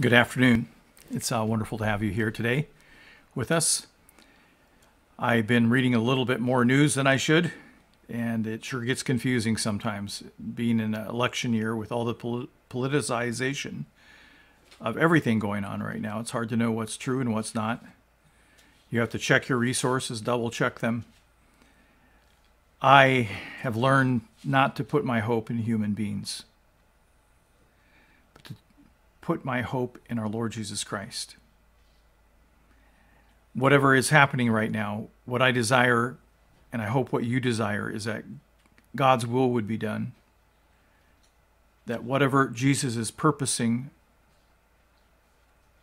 Good afternoon. It's uh, wonderful to have you here today with us. I've been reading a little bit more news than I should, and it sure gets confusing sometimes. Being in an election year with all the pol- politicization of everything going on right now, it's hard to know what's true and what's not. You have to check your resources, double check them. I have learned not to put my hope in human beings put my hope in our Lord Jesus Christ. Whatever is happening right now, what I desire, and I hope what you desire, is that God's will would be done. That whatever Jesus is purposing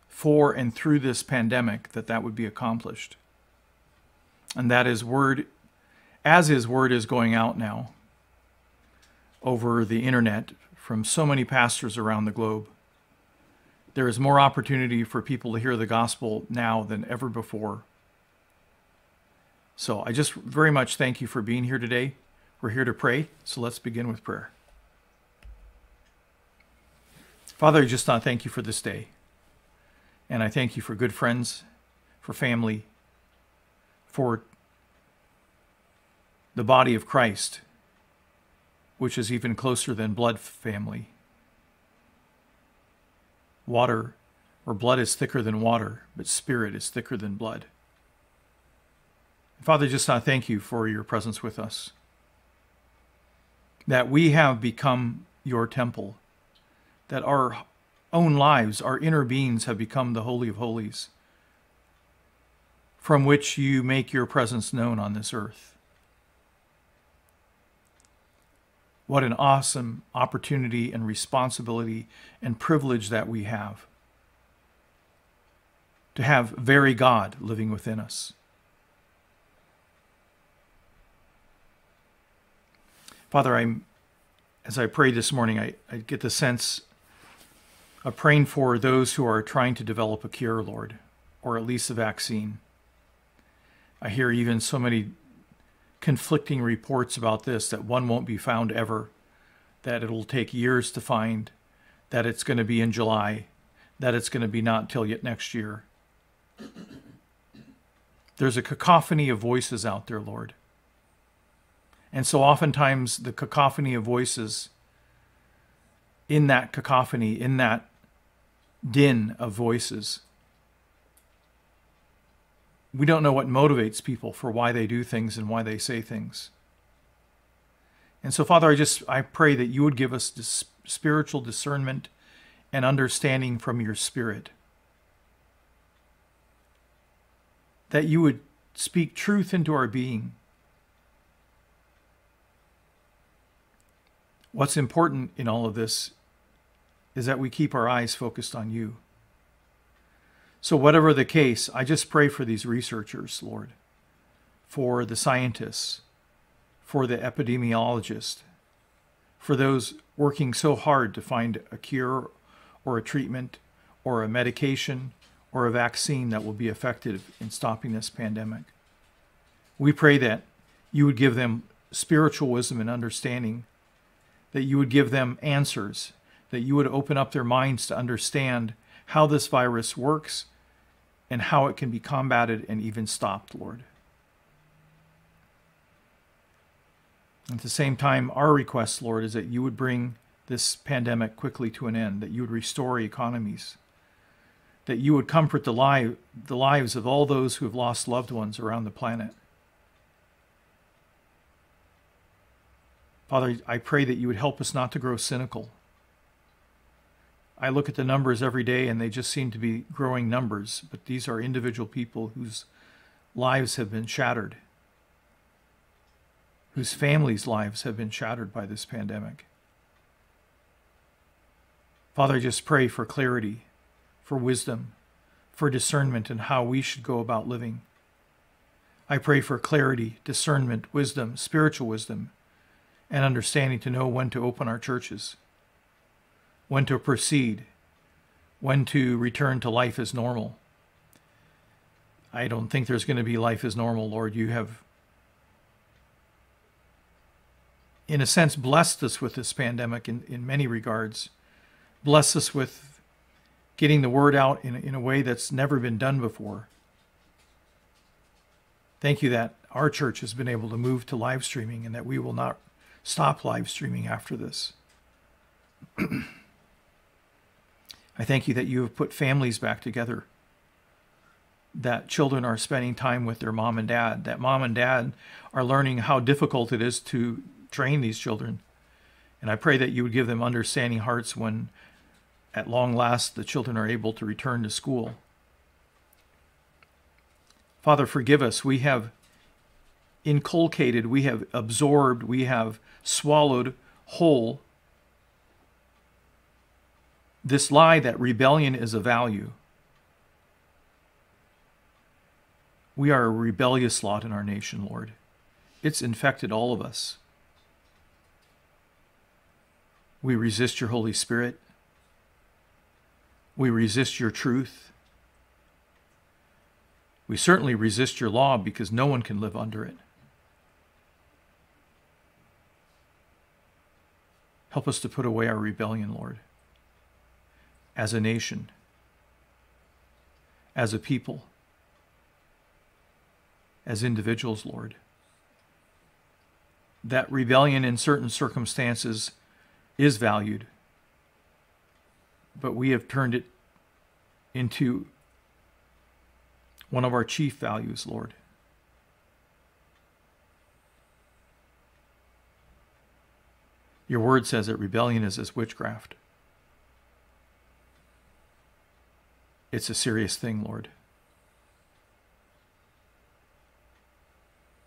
for and through this pandemic, that that would be accomplished. And that is word, as his word is going out now over the internet from so many pastors around the globe, there is more opportunity for people to hear the gospel now than ever before. So I just very much thank you for being here today. We're here to pray, so let's begin with prayer. Father, I just not thank you for this day. And I thank you for good friends, for family, for the body of Christ, which is even closer than blood family. Water or blood is thicker than water, but spirit is thicker than blood. Father, just I thank you for your presence with us. That we have become your temple, that our own lives, our inner beings have become the Holy of Holies, from which you make your presence known on this earth. What an awesome opportunity and responsibility and privilege that we have to have very God living within us. Father, I'm as I pray this morning, I, I get the sense of praying for those who are trying to develop a cure, Lord, or at least a vaccine. I hear even so many conflicting reports about this that one won't be found ever, that it'll take years to find, that it's going to be in July, that it's going to be not till yet next year. There's a cacophony of voices out there, Lord. And so oftentimes the cacophony of voices, in that cacophony, in that din of voices, we don't know what motivates people for why they do things and why they say things. And so, Father, I just I pray that you would give us this spiritual discernment and understanding from your Spirit. That you would speak truth into our being. What's important in all of this is that we keep our eyes focused on you. So, whatever the case, I just pray for these researchers, Lord, for the scientists, for the epidemiologists, for those working so hard to find a cure or a treatment or a medication or a vaccine that will be effective in stopping this pandemic. We pray that you would give them spiritual wisdom and understanding, that you would give them answers, that you would open up their minds to understand how this virus works and how it can be combated and even stopped, Lord. At the same time, our request, Lord, is that you would bring this pandemic quickly to an end, that you would restore economies, that you would comfort the, li- the lives of all those who have lost loved ones around the planet. Father, I pray that you would help us not to grow cynical, I look at the numbers every day and they just seem to be growing numbers, but these are individual people whose lives have been shattered, whose families' lives have been shattered by this pandemic. Father, just pray for clarity, for wisdom, for discernment in how we should go about living. I pray for clarity, discernment, wisdom, spiritual wisdom, and understanding to know when to open our churches when to proceed, when to return to life as normal. I don't think there's going to be life as normal, Lord. You have, in a sense, blessed us with this pandemic in, in many regards. Blessed us with getting the word out in, in a way that's never been done before. Thank you that our church has been able to move to live streaming and that we will not stop live streaming after this. I thank you that you have put families back together, that children are spending time with their mom and dad, that mom and dad are learning how difficult it is to train these children. And I pray that you would give them understanding hearts when, at long last, the children are able to return to school. Father, forgive us. We have inculcated, we have absorbed, we have swallowed whole this lie that rebellion is a value. We are a rebellious lot in our nation, Lord. It's infected all of us. We resist your Holy Spirit. We resist your truth. We certainly resist your law because no one can live under it. Help us to put away our rebellion, Lord as a nation, as a people, as individuals, Lord. That rebellion in certain circumstances is valued, but we have turned it into one of our chief values, Lord. Your word says that rebellion is as witchcraft. It's a serious thing, Lord.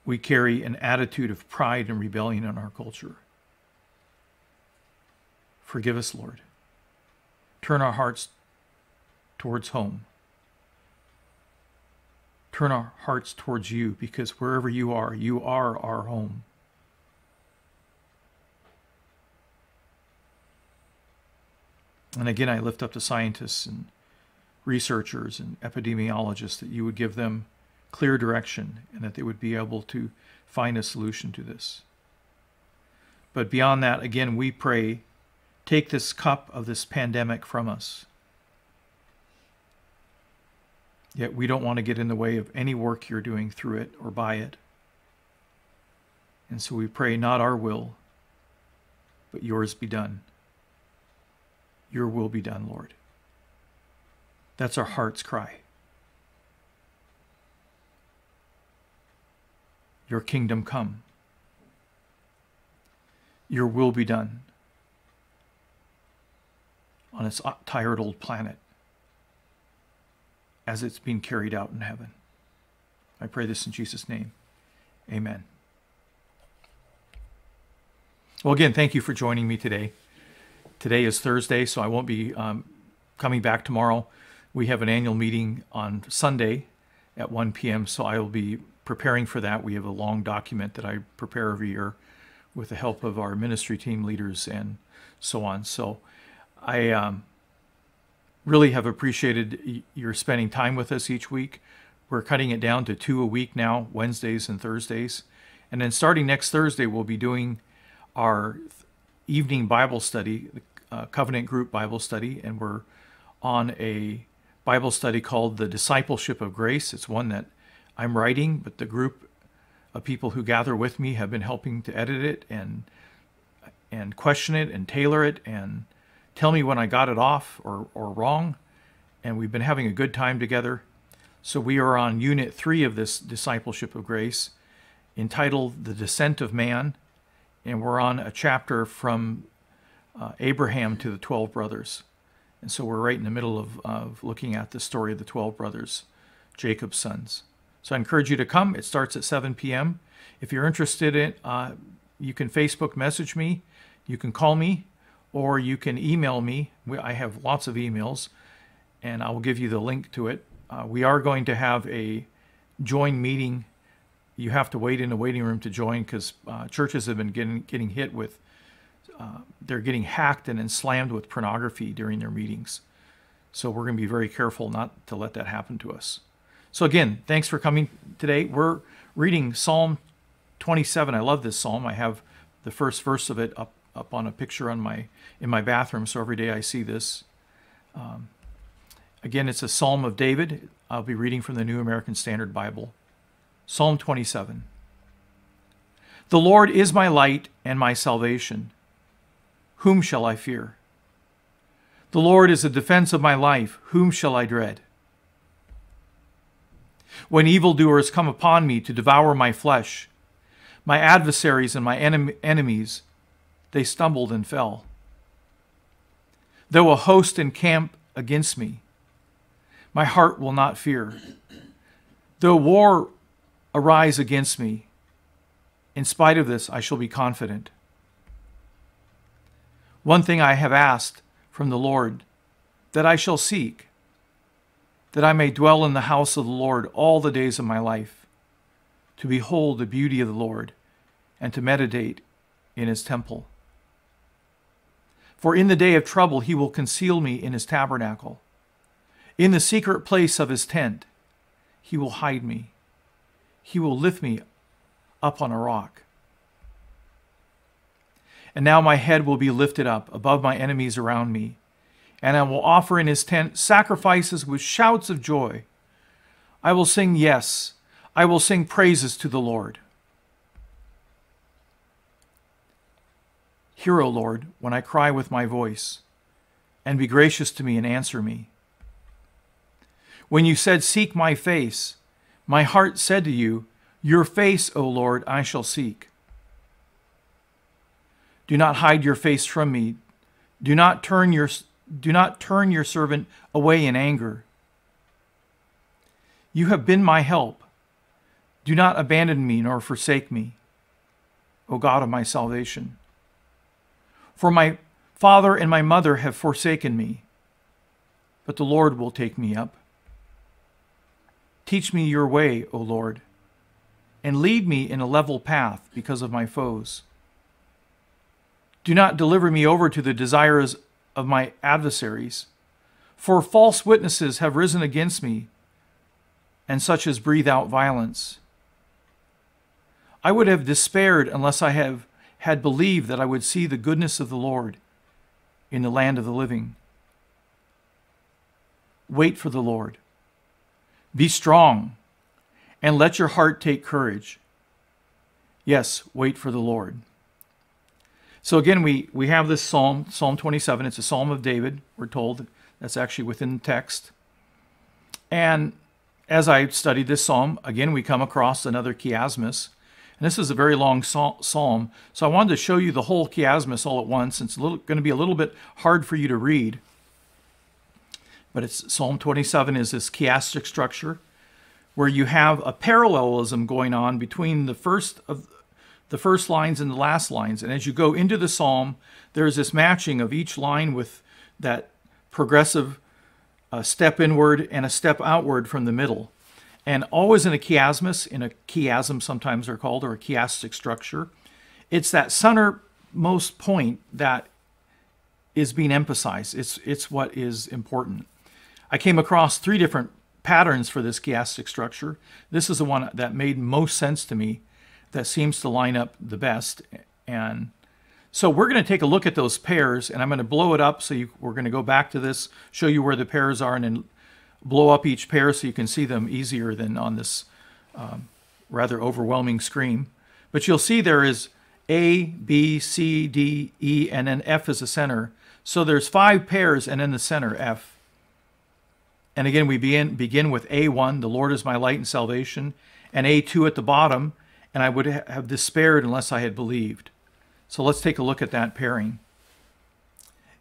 We carry an attitude of pride and rebellion in our culture. Forgive us, Lord. Turn our hearts towards home. Turn our hearts towards you because wherever you are, you are our home. And again, I lift up the scientists and researchers and epidemiologists that you would give them clear direction and that they would be able to find a solution to this. But beyond that, again, we pray take this cup of this pandemic from us. Yet we don't want to get in the way of any work you're doing through it or by it. And so we pray, not our will, but yours be done. Your will be done, Lord. That's our heart's cry. Your kingdom come. Your will be done on this tired old planet as it's being carried out in heaven. I pray this in Jesus' name. Amen. Well, again, thank you for joining me today. Today is Thursday, so I won't be um, coming back tomorrow. We have an annual meeting on Sunday at 1 p.m., so I will be preparing for that. We have a long document that I prepare every year with the help of our ministry team leaders and so on. So I um, really have appreciated your spending time with us each week. We're cutting it down to two a week now, Wednesdays and Thursdays. And then starting next Thursday, we'll be doing our evening Bible study, uh, covenant group Bible study, and we're on a Bible study called The Discipleship of Grace. It's one that I'm writing, but the group of people who gather with me have been helping to edit it and and question it and tailor it and tell me when I got it off or, or wrong. And we've been having a good time together. So we are on unit three of this discipleship of grace entitled The Descent of Man. And we're on a chapter from uh, Abraham to the 12 brothers. And so we're right in the middle of, of looking at the story of the 12 brothers, Jacob's sons. So I encourage you to come. It starts at 7 p.m. If you're interested in, uh, you can Facebook message me, you can call me, or you can email me. I have lots of emails, and I will give you the link to it. Uh, we are going to have a join meeting. You have to wait in the waiting room to join because uh, churches have been getting getting hit with uh, they're getting hacked and then slammed with pornography during their meetings. So we're going to be very careful not to let that happen to us. So again, thanks for coming today. We're reading Psalm 27. I love this psalm. I have the first verse of it up up on a picture on my in my bathroom. So every day I see this. Um, Again, it's a Psalm of David. I'll be reading from the New American Standard Bible. Psalm 27. The Lord is my light and my salvation. Whom shall I fear? The Lord is the defense of my life. Whom shall I dread? When evildoers come upon me to devour my flesh, my adversaries and my enem- enemies, they stumbled and fell. Though a host encamp against me, my heart will not fear. Though war arise against me, in spite of this, I shall be confident. One thing I have asked from the Lord that I shall seek, that I may dwell in the house of the Lord all the days of my life, to behold the beauty of the Lord and to meditate in his temple. For in the day of trouble he will conceal me in his tabernacle. In the secret place of his tent he will hide me. He will lift me up on a rock. And now my head will be lifted up above my enemies around me, and I will offer in his tent sacrifices with shouts of joy. I will sing, yes, I will sing praises to the Lord. Hear, O Lord, when I cry with my voice, and be gracious to me and answer me. When you said, Seek my face, my heart said to you, Your face, O Lord, I shall seek. Do not hide your face from me. Do not turn your, do not turn your servant away in anger. You have been my help. Do not abandon me nor forsake me, O God of my salvation. For my father and my mother have forsaken me, but the Lord will take me up. Teach me your way, O Lord, and lead me in a level path because of my foes. Do not deliver me over to the desires of my adversaries, for false witnesses have risen against me, and such as breathe out violence. I would have despaired unless I have had believed that I would see the goodness of the Lord in the land of the living. Wait for the Lord. Be strong, and let your heart take courage. Yes, wait for the Lord. So again, we, we have this psalm, Psalm 27. It's a psalm of David, we're told. That's actually within the text. And as I studied this psalm, again, we come across another chiasmus. And this is a very long psalm, so I wanted to show you the whole chiasmus all at once. It's going to be a little bit hard for you to read. But it's Psalm 27 is this chiastic structure where you have a parallelism going on between the first of the first lines and the last lines. And as you go into the psalm, there's this matching of each line with that progressive uh, step inward and a step outward from the middle. And always in a chiasmus, in a chiasm sometimes they're called, or a chiastic structure, it's that centermost point that is being emphasized. It's, it's what is important. I came across three different patterns for this chiastic structure. This is the one that made most sense to me, that seems to line up the best. And so we're going to take a look at those pairs, and I'm going to blow it up. So you, we're going to go back to this, show you where the pairs are, and then blow up each pair so you can see them easier than on this um, rather overwhelming screen. But you'll see there is A, B, C, D, E, and then F is the center. So there's five pairs and then the center, F. And again, we begin, begin with A1, the Lord is my light and salvation, and A2 at the bottom, and I would have despaired unless I had believed. So let's take a look at that pairing.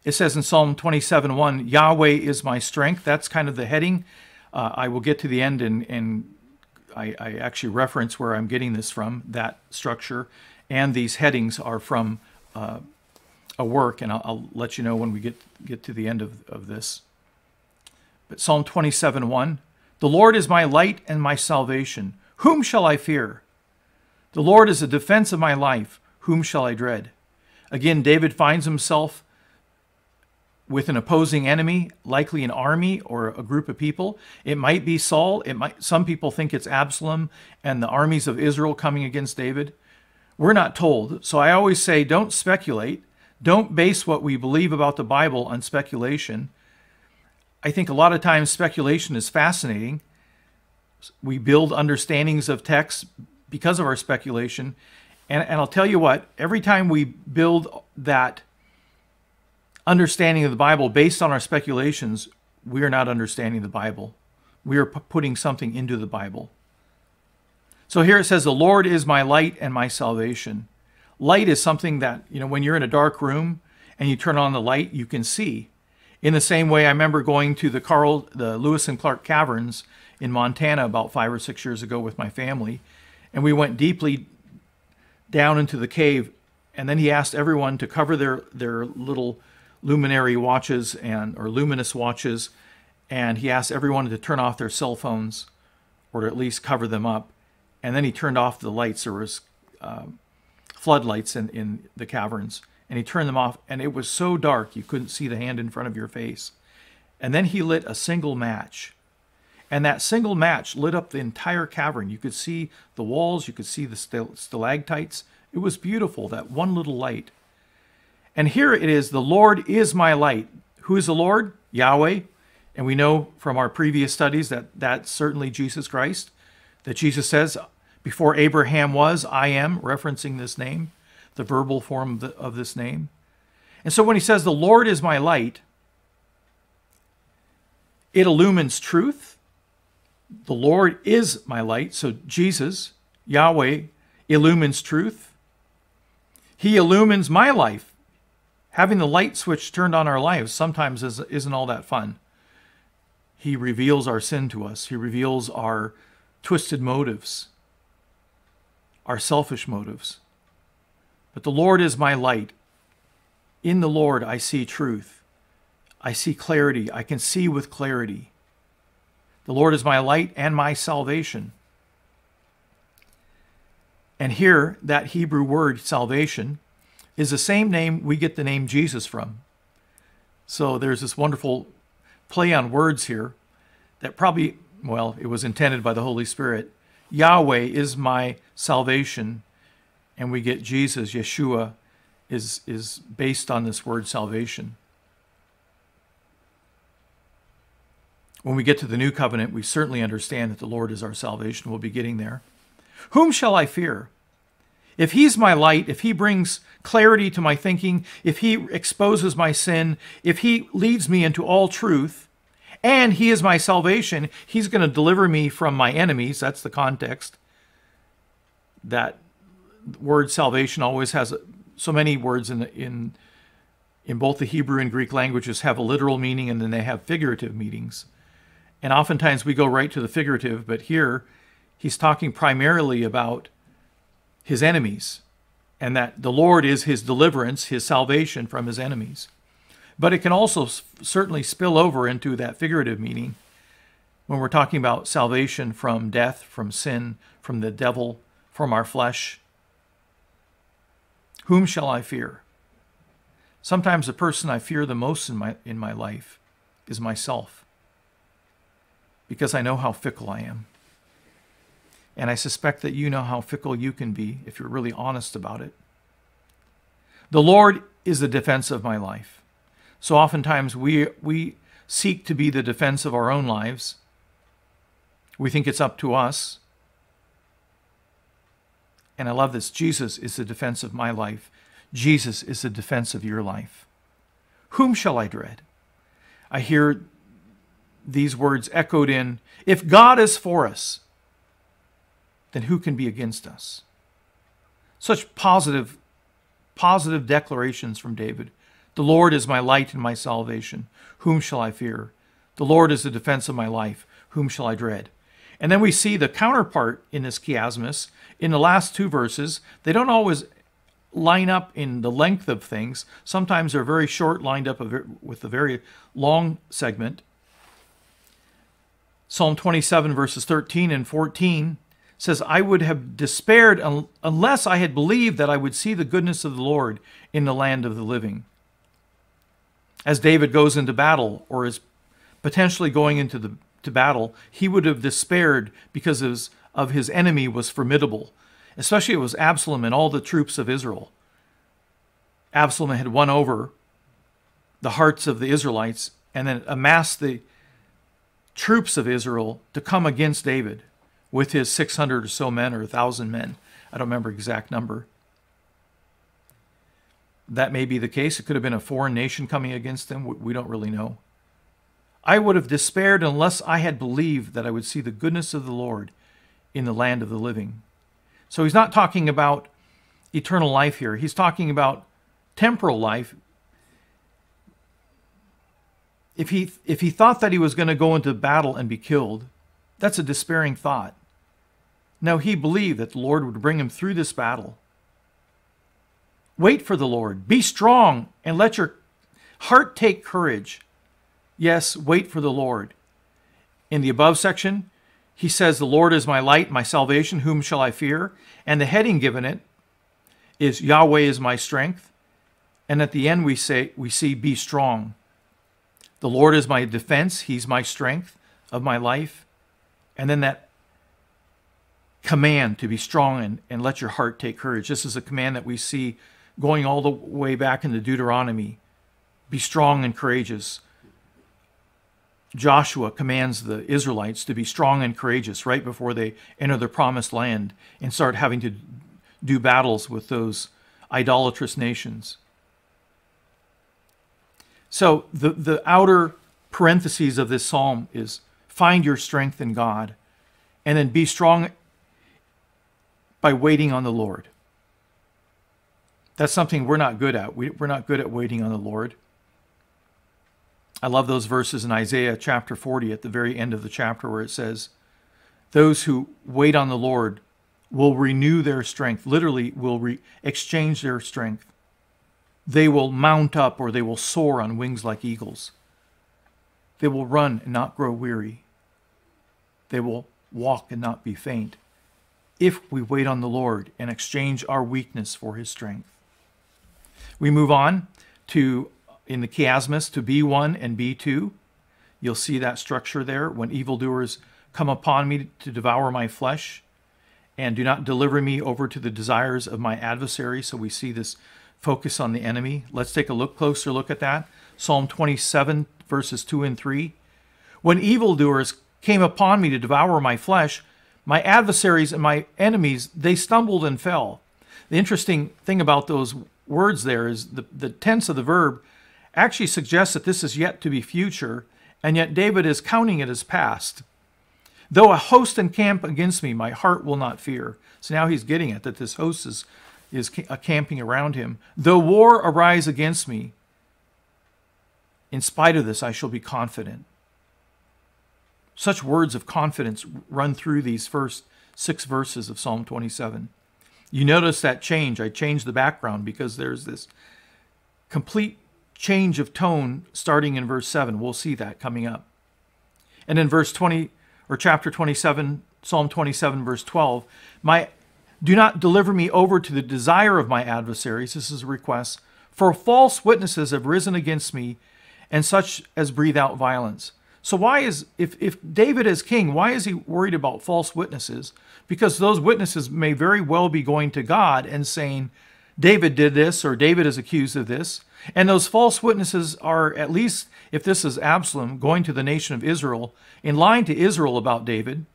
It says in Psalm 27:1, Yahweh is my strength. That's kind of the heading. Uh, I will get to the end and, and I, I, actually reference where I'm getting this from, that structure. And these headings are from uh, a work, and I'll, I'll, let you know when we get, get to the end of, of this. But Psalm 27:1, The Lord is my light and my salvation. Whom shall I fear? The Lord is the defense of my life. Whom shall I dread? Again, David finds himself with an opposing enemy, likely an army or a group of people. It might be Saul. It might some people think it's Absalom and the armies of Israel coming against David. We're not told. So I always say don't speculate. Don't base what we believe about the Bible on speculation. I think a lot of times speculation is fascinating. We build understandings of text because of our speculation. And, and I'll tell you what, every time we build that understanding of the Bible based on our speculations, we are not understanding the Bible. We are putting something into the Bible. So here it says, The Lord is my light and my salvation. Light is something that, you know, when you're in a dark room and you turn on the light, you can see. In the same way, I remember going to the Carl, the Lewis and Clark Caverns in Montana about five or six years ago with my family, and we went deeply down into the cave. And then he asked everyone to cover their their little luminary watches and or luminous watches, and he asked everyone to turn off their cell phones, or to at least cover them up. And then he turned off the lights. There was um, floodlights in, in the caverns and he turned them off and it was so dark you couldn't see the hand in front of your face and then he lit a single match and that single match lit up the entire cavern. You could see the walls you could see the stalactites. It was beautiful that one little light. And here it is the lord is my light. Who is the lord? Yahweh. And we know from our previous studies that that's certainly jesus christ that jesus says before abraham was i am referencing this name the verbal form of, the, of this name. And so when he says, The Lord is my light, it illumines truth. The Lord is my light. So Jesus, Yahweh, illumines truth. He illumines my life. Having the light switch turned on our lives sometimes isn't all that fun. He reveals our sin to us, He reveals our twisted motives, our selfish motives. But the Lord is my light. In the Lord I see truth. I see clarity. I can see with clarity. The Lord is my light and my salvation. And here, that Hebrew word, salvation, is the same name we get the name Jesus from. So there's this wonderful play on words here that probably, well, it was intended by the Holy Spirit. Yahweh is my salvation and we get Jesus, Yeshua, is, is based on this word salvation. When we get to the new covenant, we certainly understand that the Lord is our salvation. We'll be getting there. Whom shall I fear? If he's my light, if he brings clarity to my thinking, if he exposes my sin, if he leads me into all truth, and he is my salvation, he's going to deliver me from my enemies. That's the context that word salvation always has so many words in in in both the Hebrew and Greek languages have a literal meaning and then they have figurative meanings. And oftentimes we go right to the figurative, but here he's talking primarily about his enemies and that the Lord is his deliverance, his salvation from his enemies. But it can also certainly spill over into that figurative meaning when we're talking about salvation from death, from sin, from the devil, from our flesh, whom shall I fear? Sometimes the person I fear the most in my, in my life is myself because I know how fickle I am. And I suspect that you know how fickle you can be if you're really honest about it. The Lord is the defense of my life. So oftentimes we, we seek to be the defense of our own lives. We think it's up to us. And I love this Jesus is the defense of my life. Jesus is the defense of your life. Whom shall I dread? I hear these words echoed in If God is for us, then who can be against us? Such positive, positive declarations from David. The Lord is my light and my salvation. Whom shall I fear? The Lord is the defense of my life. Whom shall I dread? And then we see the counterpart in this chiasmus in the last two verses. They don't always line up in the length of things. Sometimes they're very short, lined up with a very long segment. Psalm 27, verses 13 and 14 says, I would have despaired un- unless I had believed that I would see the goodness of the Lord in the land of the living. As David goes into battle or is potentially going into the to battle, he would have despaired because of his, of his enemy was formidable, especially it was Absalom and all the troops of Israel. Absalom had won over the hearts of the Israelites and then amassed the, troops of Israel to come against David with his 600 or so men or 1,000 men. I don't remember exact number. That may be the case. It could have been a foreign nation coming against them. We don't really know. I would have despaired unless I had believed that I would see the goodness of the Lord in the land of the living. So he's not talking about eternal life here. He's talking about temporal life. If he if he thought that he was going to go into battle and be killed, that's a despairing thought. Now he believed that the Lord would bring him through this battle. Wait for the Lord. Be strong and let your heart take courage. Yes, wait for the Lord. In the above section, he says, The Lord is my light, my salvation. Whom shall I fear? And the heading given it is Yahweh is my strength. And at the end we say we see be strong. The Lord is my defense, he's my strength of my life. And then that command to be strong and, and let your heart take courage. This is a command that we see going all the way back into Deuteronomy. Be strong and courageous. Joshua commands the Israelites to be strong and courageous right before they enter the promised land and start having to do battles with those idolatrous nations. So the, the outer parentheses of this psalm is find your strength in God and then be strong by waiting on the Lord. That's something we're not good at. We, we're not good at waiting on the Lord. I love those verses in Isaiah chapter 40 at the very end of the chapter where it says, Those who wait on the Lord will renew their strength, literally, will re- exchange their strength. They will mount up or they will soar on wings like eagles. They will run and not grow weary. They will walk and not be faint if we wait on the Lord and exchange our weakness for his strength. We move on to, in the chiasmus, to B1 and B2. You'll see that structure there. When evildoers come upon me to devour my flesh, and do not deliver me over to the desires of my adversary. So we see this focus on the enemy. Let's take a look closer look at that. Psalm 27, verses 2 and 3. When evildoers came upon me to devour my flesh, my adversaries and my enemies, they stumbled and fell. The interesting thing about those words there is the, the tense of the verb actually suggests that this is yet to be future, and yet David is counting it as past. Though a host encamp against me, my heart will not fear. So now he's getting it that this host is, is uh, camping around him. Though war arise against me, in spite of this, I shall be confident. Such words of confidence run through these first six verses of Psalm 27. You notice that change. I changed the background because there's this complete change of tone starting in verse 7. We'll see that coming up. And in verse 20 or chapter 27, Psalm 27 verse 12, my do not deliver me over to the desire of my adversaries. This is a request. For false witnesses have risen against me, and such as breathe out violence. So why is if if David is king, why is he worried about false witnesses? Because those witnesses may very well be going to God and saying, David did this or David is accused of this. And those false witnesses are, at least if this is Absalom, going to the nation of Israel in lying to Israel about David.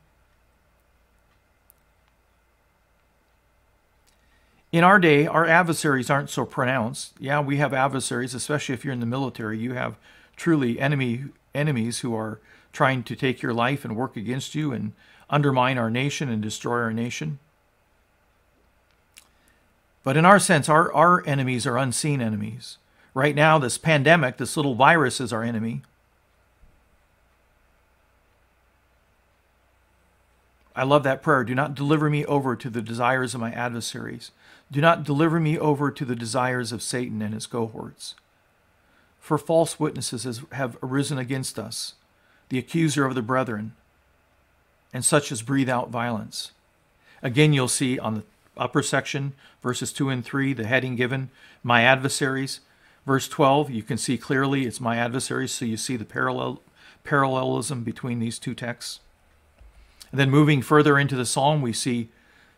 In our day, our adversaries aren't so pronounced. Yeah, we have adversaries, especially if you're in the military. You have truly enemy enemies who are trying to take your life and work against you and undermine our nation and destroy our nation. But in our sense, our, our enemies are unseen enemies. Right now, this pandemic, this little virus is our enemy. I love that prayer. Do not deliver me over to the desires of my adversaries. Do not deliver me over to the desires of Satan and his cohorts. For false witnesses have arisen against us, the accuser of the brethren, and such as breathe out violence. Again, you'll see on the upper section, verses 2 and 3, the heading given, My adversaries. Verse 12, you can see clearly it's my adversaries, so you see the parallel, parallelism between these two texts. And then moving further into the psalm, we see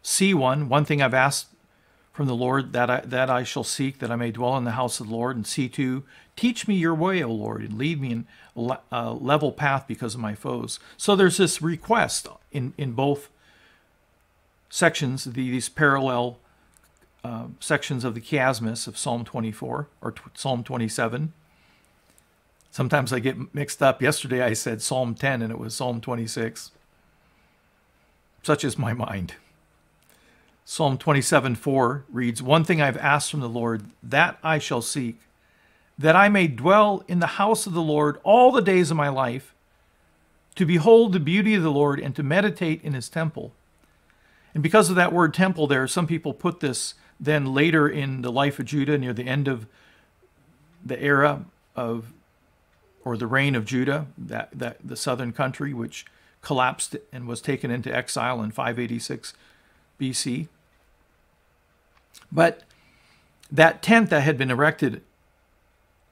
See one, One thing I've asked from the Lord that I, that I shall seek, that I may dwell in the house of the Lord. And see to. teach me your way, O Lord, and lead me in a level path because of my foes. So there's this request in, in both sections, these parallel uh, sections of the chiasmus of Psalm 24 or Psalm 27. Sometimes I get mixed up. Yesterday I said Psalm 10 and it was Psalm 26. Such is my mind. Psalm 27 4 reads, One thing I've asked from the Lord, that I shall seek, that I may dwell in the house of the Lord all the days of my life, to behold the beauty of the Lord and to meditate in his temple. And because of that word temple there, some people put this then later in the life of Judah, near the end of the era of, or the reign of Judah, that, that the southern country, which collapsed and was taken into exile in 586 BC. But that tent that had been erected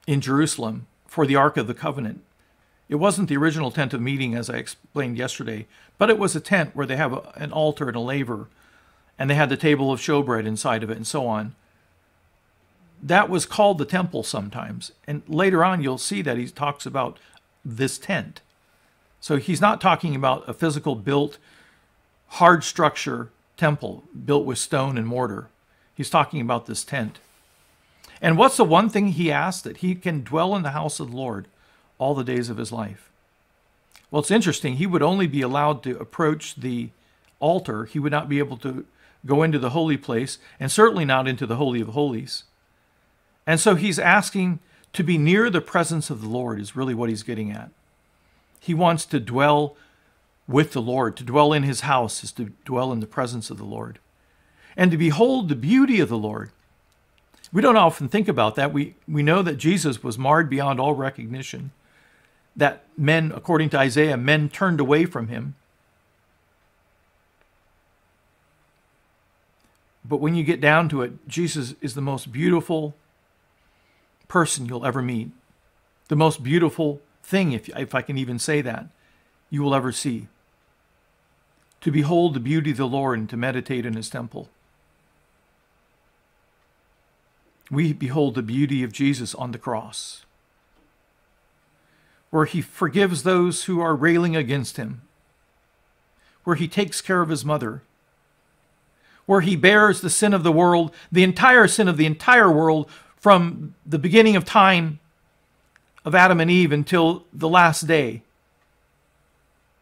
in Jerusalem for the Ark of the Covenant, it wasn't the original tent of meeting as I explained yesterday, but it was a tent where they have a, an altar and a laver, and they had the table of showbread inside of it and so on. That was called the temple sometimes. And later on, you'll see that he talks about this tent. So he's not talking about a physical built, hard structure temple built with stone and mortar. He's talking about this tent. And what's the one thing he asked? That he can dwell in the house of the Lord all the days of his life. Well, it's interesting. He would only be allowed to approach the altar. He would not be able to go into the holy place, and certainly not into the Holy of Holies. And so he's asking to be near the presence of the Lord, is really what he's getting at. He wants to dwell with the Lord. To dwell in his house is to dwell in the presence of the Lord. And to behold the beauty of the Lord. We don't often think about that. We, we know that Jesus was marred beyond all recognition, that men, according to Isaiah, men turned away from him. But when you get down to it, Jesus is the most beautiful person you'll ever meet, the most beautiful thing, if, if I can even say that, you will ever see. To behold the beauty of the Lord and to meditate in his temple. We behold the beauty of Jesus on the cross, where he forgives those who are railing against him, where he takes care of his mother, where he bears the sin of the world, the entire sin of the entire world, from the beginning of time of Adam and Eve until the last day,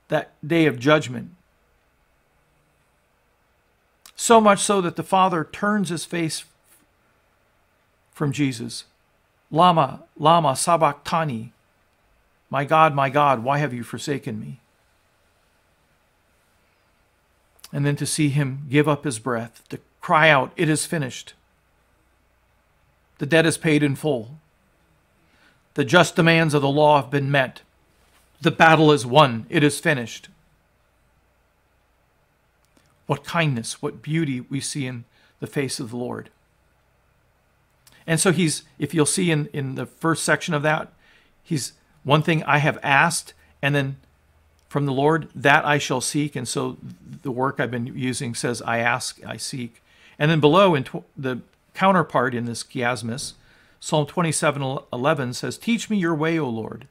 that day of judgment. So much so that the Father turns his face from Jesus. Lama, Lama, Sabachthani. My God, my God, why have you forsaken me? And then to see him give up his breath, to cry out, It is finished. The debt is paid in full. The just demands of the law have been met. The battle is won. It is finished. What kindness, what beauty we see in the face of the Lord. And so he's, if you'll see in, in the first section of that, he's one thing I have asked, and then from the Lord, that I shall seek. And so the work I've been using says, I ask, I seek. And then below, in tw- the counterpart in this chiasmus, Psalm 27 11 says, Teach me your way, O Lord,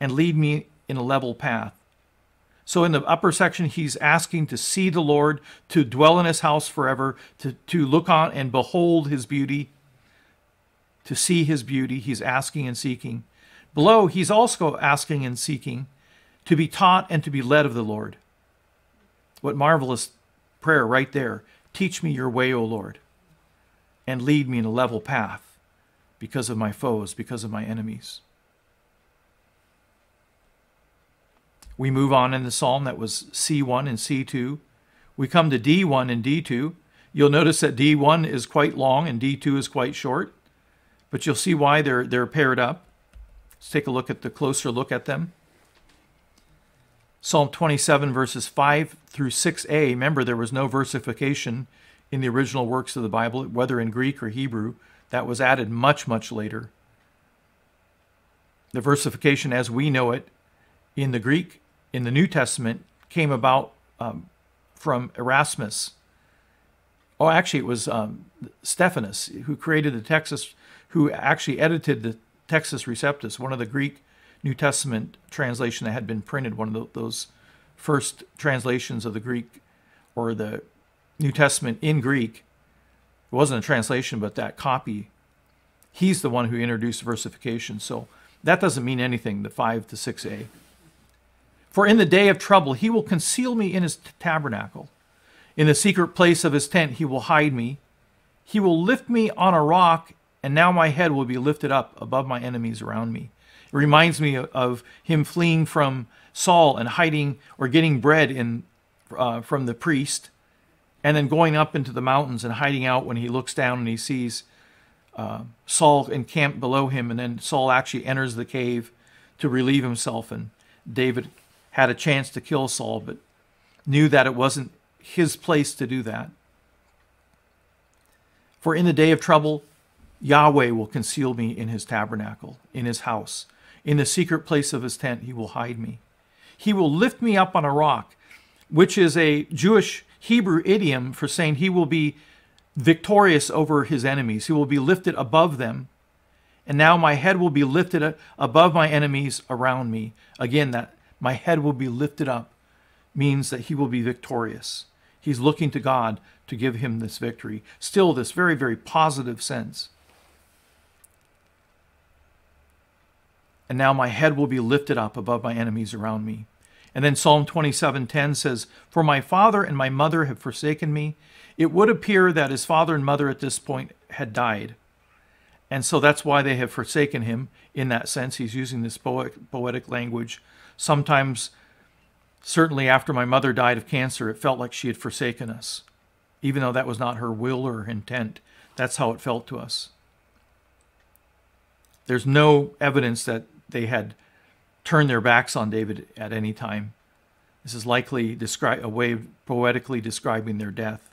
and lead me in a level path. So in the upper section, he's asking to see the Lord, to dwell in his house forever, to, to look on and behold his beauty, to see his beauty. He's asking and seeking. Below, he's also asking and seeking to be taught and to be led of the Lord. What marvelous prayer right there. Teach me your way, O Lord, and lead me in a level path because of my foes, because of my enemies. We move on in the psalm that was C1 and C2. We come to D1 and D2. You'll notice that D1 is quite long and D2 is quite short, but you'll see why they're, they're paired up. Let's take a look at the closer look at them. Psalm 27, verses 5 through 6a. Remember, there was no versification in the original works of the Bible, whether in Greek or Hebrew that was added much, much later. The versification as we know it in the Greek in the New Testament came about um, from Erasmus oh, actually, it was um, Stephanus who created the Textus, who actually edited the Textus Receptus, one of the Greek New Testament translation that had been printed, one of the, those first translations of the Greek or the New Testament in Greek. It wasn't a translation, but that copy. He's the one who introduced versification. So that doesn't mean anything, the 5 to 6a. For in the day of trouble, he will conceal me in his tabernacle. In the secret place of his tent, he will hide me. He will lift me on a rock, and now my head will be lifted up above my enemies around me. It reminds me of him fleeing from Saul and hiding or getting bread in, uh, from the priest, and then going up into the mountains and hiding out when he looks down and he sees uh, Saul encamped below him, and then Saul actually enters the cave to relieve himself, and David had a chance to kill Saul, but knew that it wasn't his place to do that. For in the day of trouble, Yahweh will conceal me in his tabernacle, in his house. In the secret place of his tent, he will hide me. He will lift me up on a rock, which is a Jewish Hebrew idiom for saying he will be victorious over his enemies. He will be lifted above them. And now my head will be lifted above my enemies around me. Again, that my head will be lifted up means that he will be victorious. He's looking to God to give him this victory. Still, this very, very positive sense. And now my head will be lifted up above my enemies around me. And then Psalm 27:10 says, "For my father and my mother have forsaken me." It would appear that his father and mother at this point had died. And so that's why they have forsaken him in that sense. He's using this poetic, poetic language Sometimes, certainly after my mother died of cancer, it felt like she had forsaken us, even though that was not her will or intent. That's how it felt to us. There's no evidence that they had turned their backs on David at any time. This is likely a way of poetically describing their death.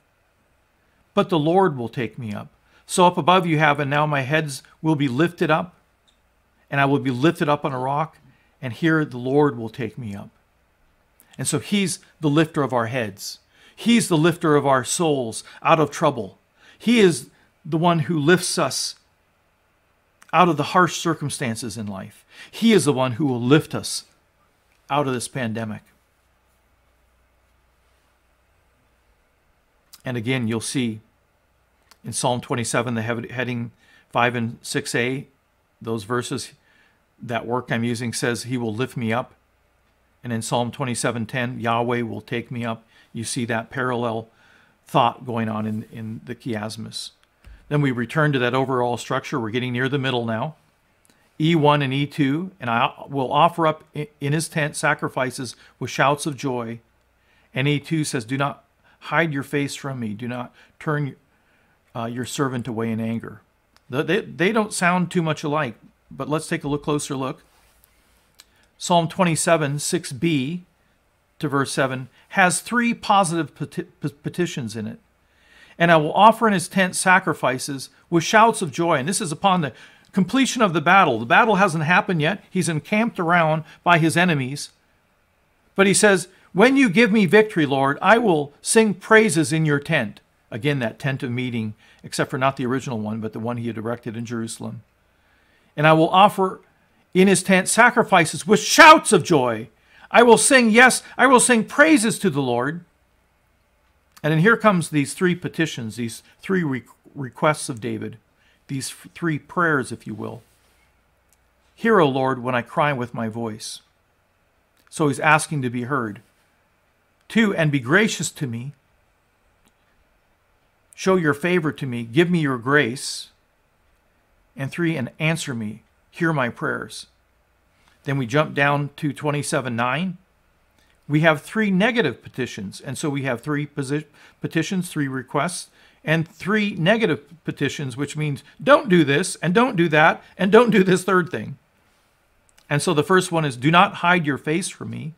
But the Lord will take me up. So up above you have, and now my heads will be lifted up, and I will be lifted up on a rock, and here the Lord will take me up. And so he's the lifter of our heads. He's the lifter of our souls out of trouble. He is the one who lifts us out of the harsh circumstances in life. He is the one who will lift us out of this pandemic. And again, you'll see in Psalm 27, the heading 5 and 6a, those verses, that work I'm using says he will lift me up. And in Psalm 27:10, Yahweh will take me up. You see that parallel thought going on in, in the chiasmus. Then we return to that overall structure. We're getting near the middle now. E1 and E2, and I will offer up in his tent sacrifices with shouts of joy. And E2 says, Do not hide your face from me. Do not turn uh, your servant away in anger. They, they don't sound too much alike, but let's take a look closer look. Psalm 27, 6b to verse 7 has three positive peti- petitions in it. And I will offer in his tent sacrifices with shouts of joy. And this is upon the completion of the battle. The battle hasn't happened yet. He's encamped around by his enemies. But he says, When you give me victory, Lord, I will sing praises in your tent. Again, that tent of meeting, except for not the original one, but the one he had erected in Jerusalem and I will offer in his tent sacrifices with shouts of joy. I will sing, yes, I will sing praises to the Lord. And then here comes these three petitions, these three re- requests of David, these three prayers, if you will. Hear, O Lord, when I cry with my voice. So he's asking to be heard. Two, and be gracious to me. Show your favor to me. Give me your grace. And three, and answer me, hear my prayers. Then we jump down to 27 9. We have three negative petitions. And so we have three petitions, three requests, and three negative petitions, which means don't do this, and don't do that, and don't do this third thing. And so the first one is do not hide your face from me.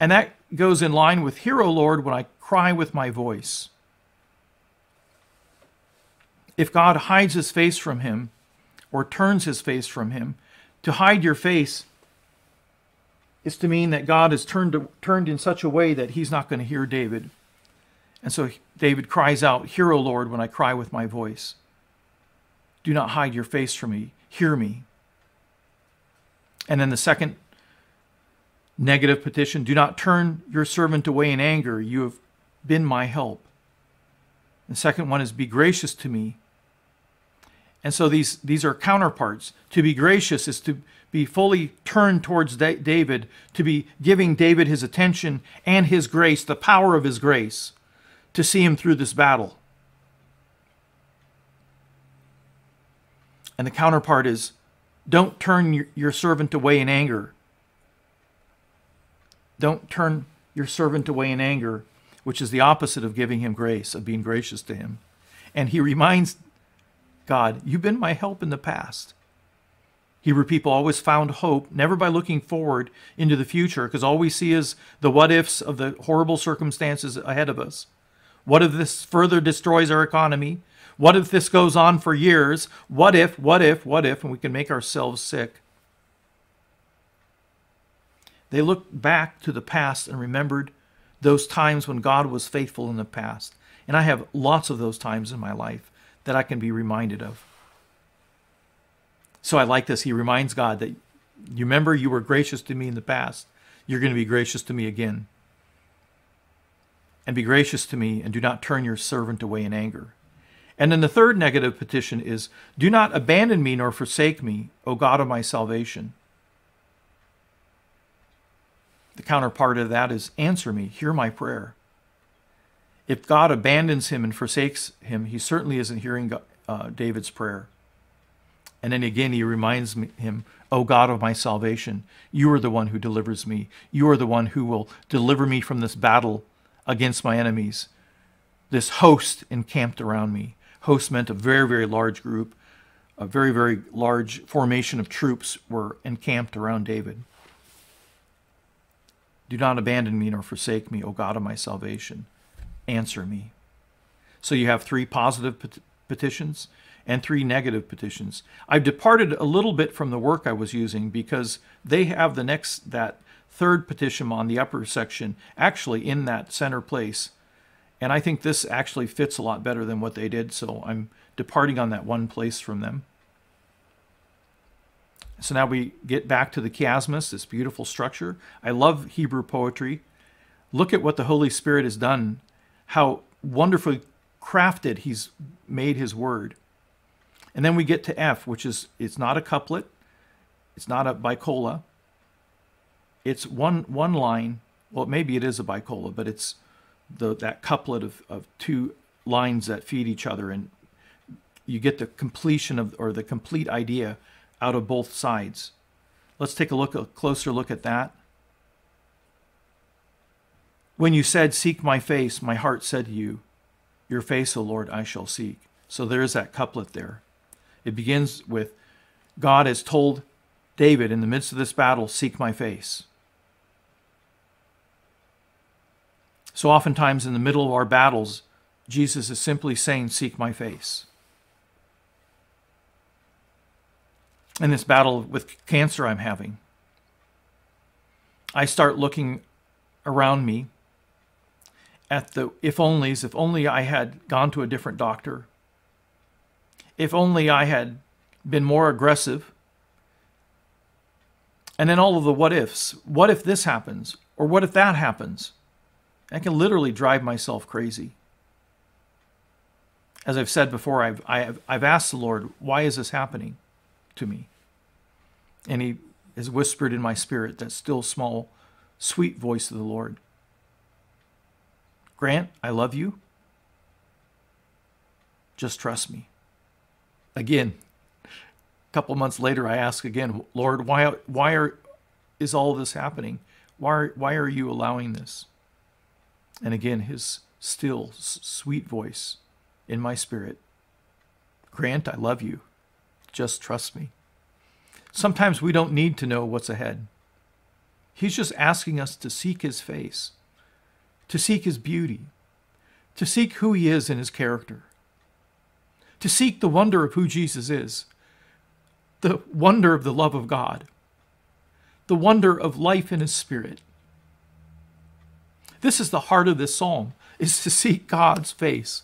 And that goes in line with, Hear, O Lord, when I cry with my voice if God hides his face from him or turns his face from him, to hide your face is to mean that God is turned, turned in such a way that he's not going to hear David. And so David cries out, Hear, O Lord, when I cry with my voice. Do not hide your face from me. Hear me. And then the second negative petition Do not turn your servant away in anger. You have been my help. The second one is Be gracious to me. And so these, these are counterparts. To be gracious is to be fully turned towards David, to be giving David his attention and his grace, the power of his grace, to see him through this battle. And the counterpart is don't turn your, your servant away in anger. Don't turn your servant away in anger, which is the opposite of giving him grace, of being gracious to him. And he reminds God, You've been my help in the past. Hebrew people always found hope, never by looking forward into the future, because all we see is the what ifs of the horrible circumstances ahead of us. What if this further destroys our economy? What if this goes on for years? What if, what if, what if, and we can make ourselves sick? They looked back to the past and remembered those times when God was faithful in the past. And I have lots of those times in my life that I can be reminded of. So I like this. He reminds God that you remember you were gracious to me in the past. You're going to be gracious to me again. And be gracious to me and do not turn your servant away in anger. And then the third negative petition is Do not abandon me nor forsake me, O God of my salvation. The counterpart of that is Answer me, hear my prayer. If God abandons him and forsakes him, he certainly isn't hearing uh, David's prayer. And then again, he reminds me, him, O God of my salvation, you are the one who delivers me. You are the one who will deliver me from this battle against my enemies. This host encamped around me. Host meant a very, very large group, a very, very large formation of troops were encamped around David. Do not abandon me nor forsake me, O God of my salvation. Answer me. So you have three positive pet- petitions and three negative petitions. I've departed a little bit from the work I was using because they have the next, that third petition on the upper section actually in that center place. And I think this actually fits a lot better than what they did, so I'm departing on that one place from them. So now we get back to the chiasmus, this beautiful structure. I love Hebrew poetry. Look at what the Holy Spirit has done, how wonderfully crafted he's made his word. And then we get to F, which is it's not a couplet, it's not a bicola. It's one one line. Well, maybe it is a bicola, but it's the that couplet of, of two lines that feed each other and you get the completion of or the complete idea out of both sides. Let's take a look a closer look at that. When you said, Seek my face, my heart said to you, Your face, O Lord, I shall seek. So there is that couplet there. It begins with God has told David in the midst of this battle, Seek my face. So oftentimes in the middle of our battles, Jesus is simply saying, Seek my face. In this battle with cancer I'm having, I start looking around me at the if onlys, if only I had gone to a different doctor, if only I had been more aggressive. And then all of the what ifs. What if this happens? Or what if that happens? I can literally drive myself crazy. As I've said before, I've, I've, I've asked the Lord, why is this happening to me? And He has whispered in my spirit that still small, sweet voice of the Lord Grant, I love you. Just trust me. Again, a couple months later, I ask again, Lord, why, why are, is all this happening? Why, why are you allowing this? And again, his still, sweet voice in my spirit Grant, I love you. Just trust me. Sometimes we don't need to know what's ahead. He's just asking us to seek his face, to seek his beauty, to seek who he is in his character to seek the wonder of who Jesus is, the wonder of the love of God, the wonder of life in His Spirit. This is the heart of this psalm. is to seek God's face.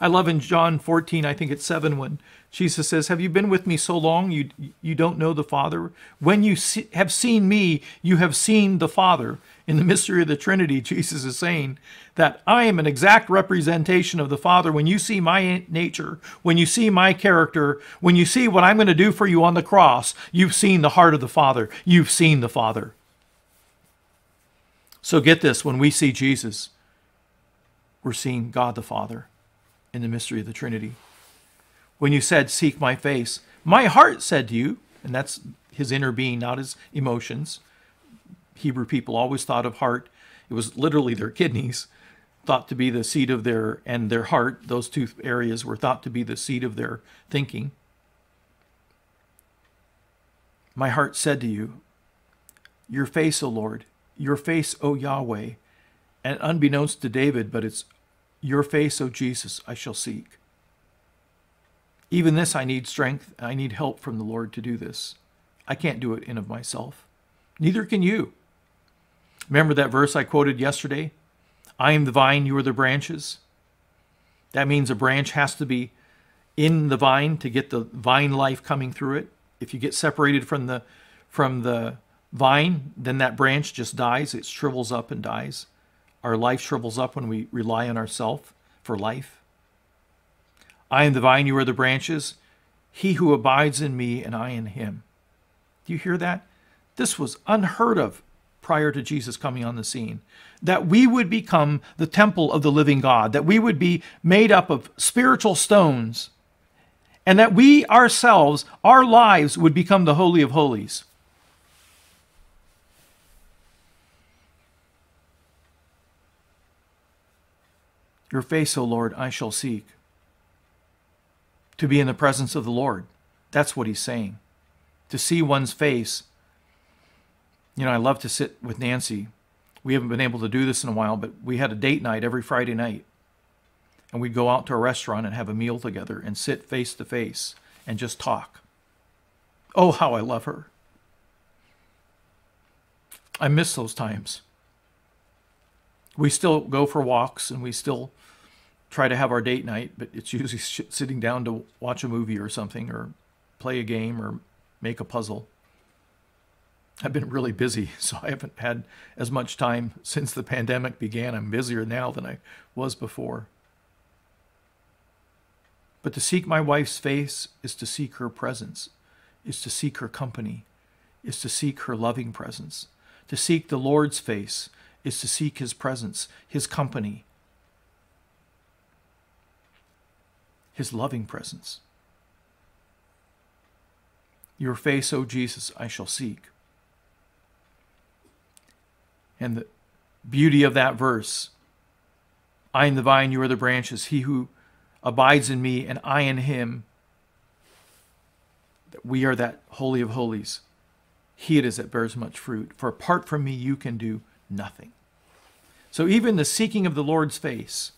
I love in John 14, I think it's 7, when Jesus says, Have you been with me so long you, you don't know the Father? When you see, have seen me, you have seen the Father. In the mystery of the Trinity, Jesus is saying that I am an exact representation of the Father. When you see my nature, when you see my character, when you see what I'm going to do for you on the cross, you've seen the heart of the Father. You've seen the Father. So get this when we see Jesus, we're seeing God the Father in the mystery of the Trinity. When you said, Seek my face, my heart said to you, and that's his inner being, not his emotions. Hebrew people always thought of heart, it was literally their kidneys, thought to be the seat of their, and their heart, those two areas were thought to be the seat of their thinking. My heart said to you, Your face, O Lord, your face, O Yahweh, and unbeknownst to David, but it's your face, O Jesus, I shall seek. Even this I need strength, I need help from the Lord to do this. I can't do it in of myself. Neither can you. Remember that verse I quoted yesterday? I am the vine, you are the branches. That means a branch has to be in the vine to get the vine life coming through it. If you get separated from the from the vine, then that branch just dies. It shrivels up and dies. Our life shrivels up when we rely on ourselves for life. I am the vine, you are the branches. He who abides in me and I in him. Do you hear that? This was unheard of prior to Jesus coming on the scene. That we would become the temple of the living God, that we would be made up of spiritual stones, and that we ourselves, our lives, would become the Holy of Holies. Your face, O Lord, I shall seek. To be in the presence of the Lord. That's what he's saying. To see one's face. You know, I love to sit with Nancy. We haven't been able to do this in a while, but we had a date night every Friday night. And we'd go out to a restaurant and have a meal together and sit face to face and just talk. Oh, how I love her. I miss those times we still go for walks and we still try to have our date night, but it's usually sitting down to watch a movie or something or play a game or make a puzzle. I've been really busy, so I haven't had as much time since the pandemic began. I'm busier now than I was before. But to seek my wife's face is to seek her presence, is to seek her company, is to seek her loving presence. To seek the Lord's face is to seek his presence, his company, his loving presence. Your face, O Jesus, I shall seek. And the beauty of that verse I am the vine, you are the branches. He who abides in me, and I in him, we are that holy of holies. He it is that bears much fruit. For apart from me, you can do nothing. So even the seeking of the Lord's face,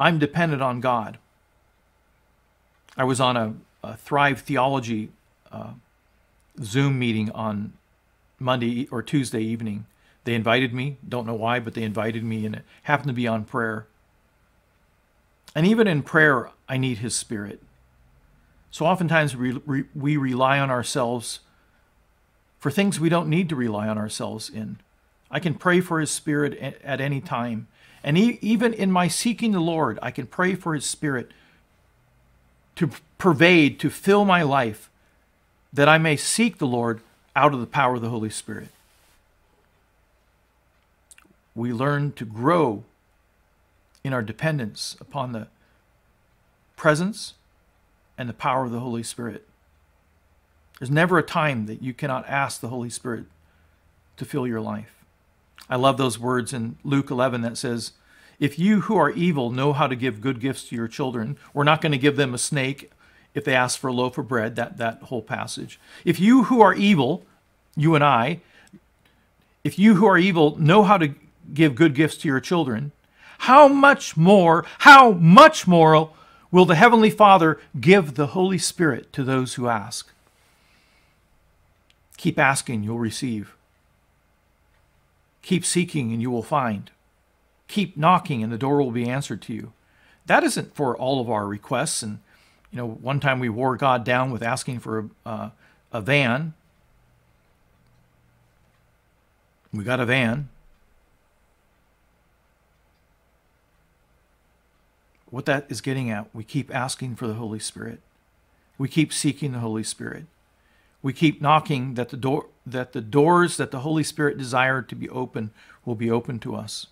I'm dependent on God. I was on a, a Thrive Theology uh, Zoom meeting on Monday or Tuesday evening. They invited me, don't know why, but they invited me, and it happened to be on prayer. And even in prayer, I need His Spirit. So oftentimes we, we rely on ourselves for things we don't need to rely on ourselves in. I can pray for His Spirit at any time. And even in my seeking the Lord, I can pray for His Spirit to pervade, to fill my life, that I may seek the Lord out of the power of the Holy Spirit. We learn to grow in our dependence upon the presence and the power of the Holy Spirit. There's never a time that you cannot ask the Holy Spirit to fill your life. I love those words in Luke 11 that says, If you who are evil know how to give good gifts to your children, we're not going to give them a snake if they ask for a loaf of bread, that, that whole passage. If you who are evil, you and I, if you who are evil know how to give good gifts to your children, how much more, how much more will the Heavenly Father give the Holy Spirit to those who ask? Keep asking, you'll receive. Keep seeking and you will find. keep knocking and the door will be answered to you. That isn't for all of our requests. And, you know, one time we wore God down with asking for a, uh, a van. We got a van. What that is getting at, we keep asking for the Holy Spirit. We keep seeking the Holy Spirit. We keep knocking that the door that the doors that the Holy Spirit desired to be open will be open to us.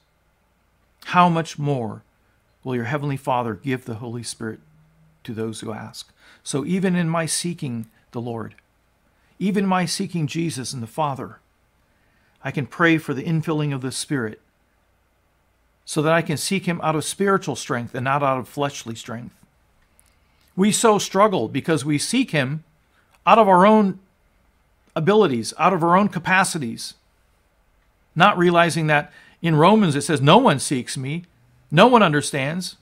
How much more will your heavenly Father give the Holy Spirit to those who ask? So even in my seeking the Lord, even my seeking Jesus and the Father, I can pray for the infilling of the Spirit so that I can seek Him out of spiritual strength and not out of fleshly strength. We so struggle because we seek Him out of our own abilities, out of our own capacities, not realizing that in Romans it says, No one seeks me, no one understands.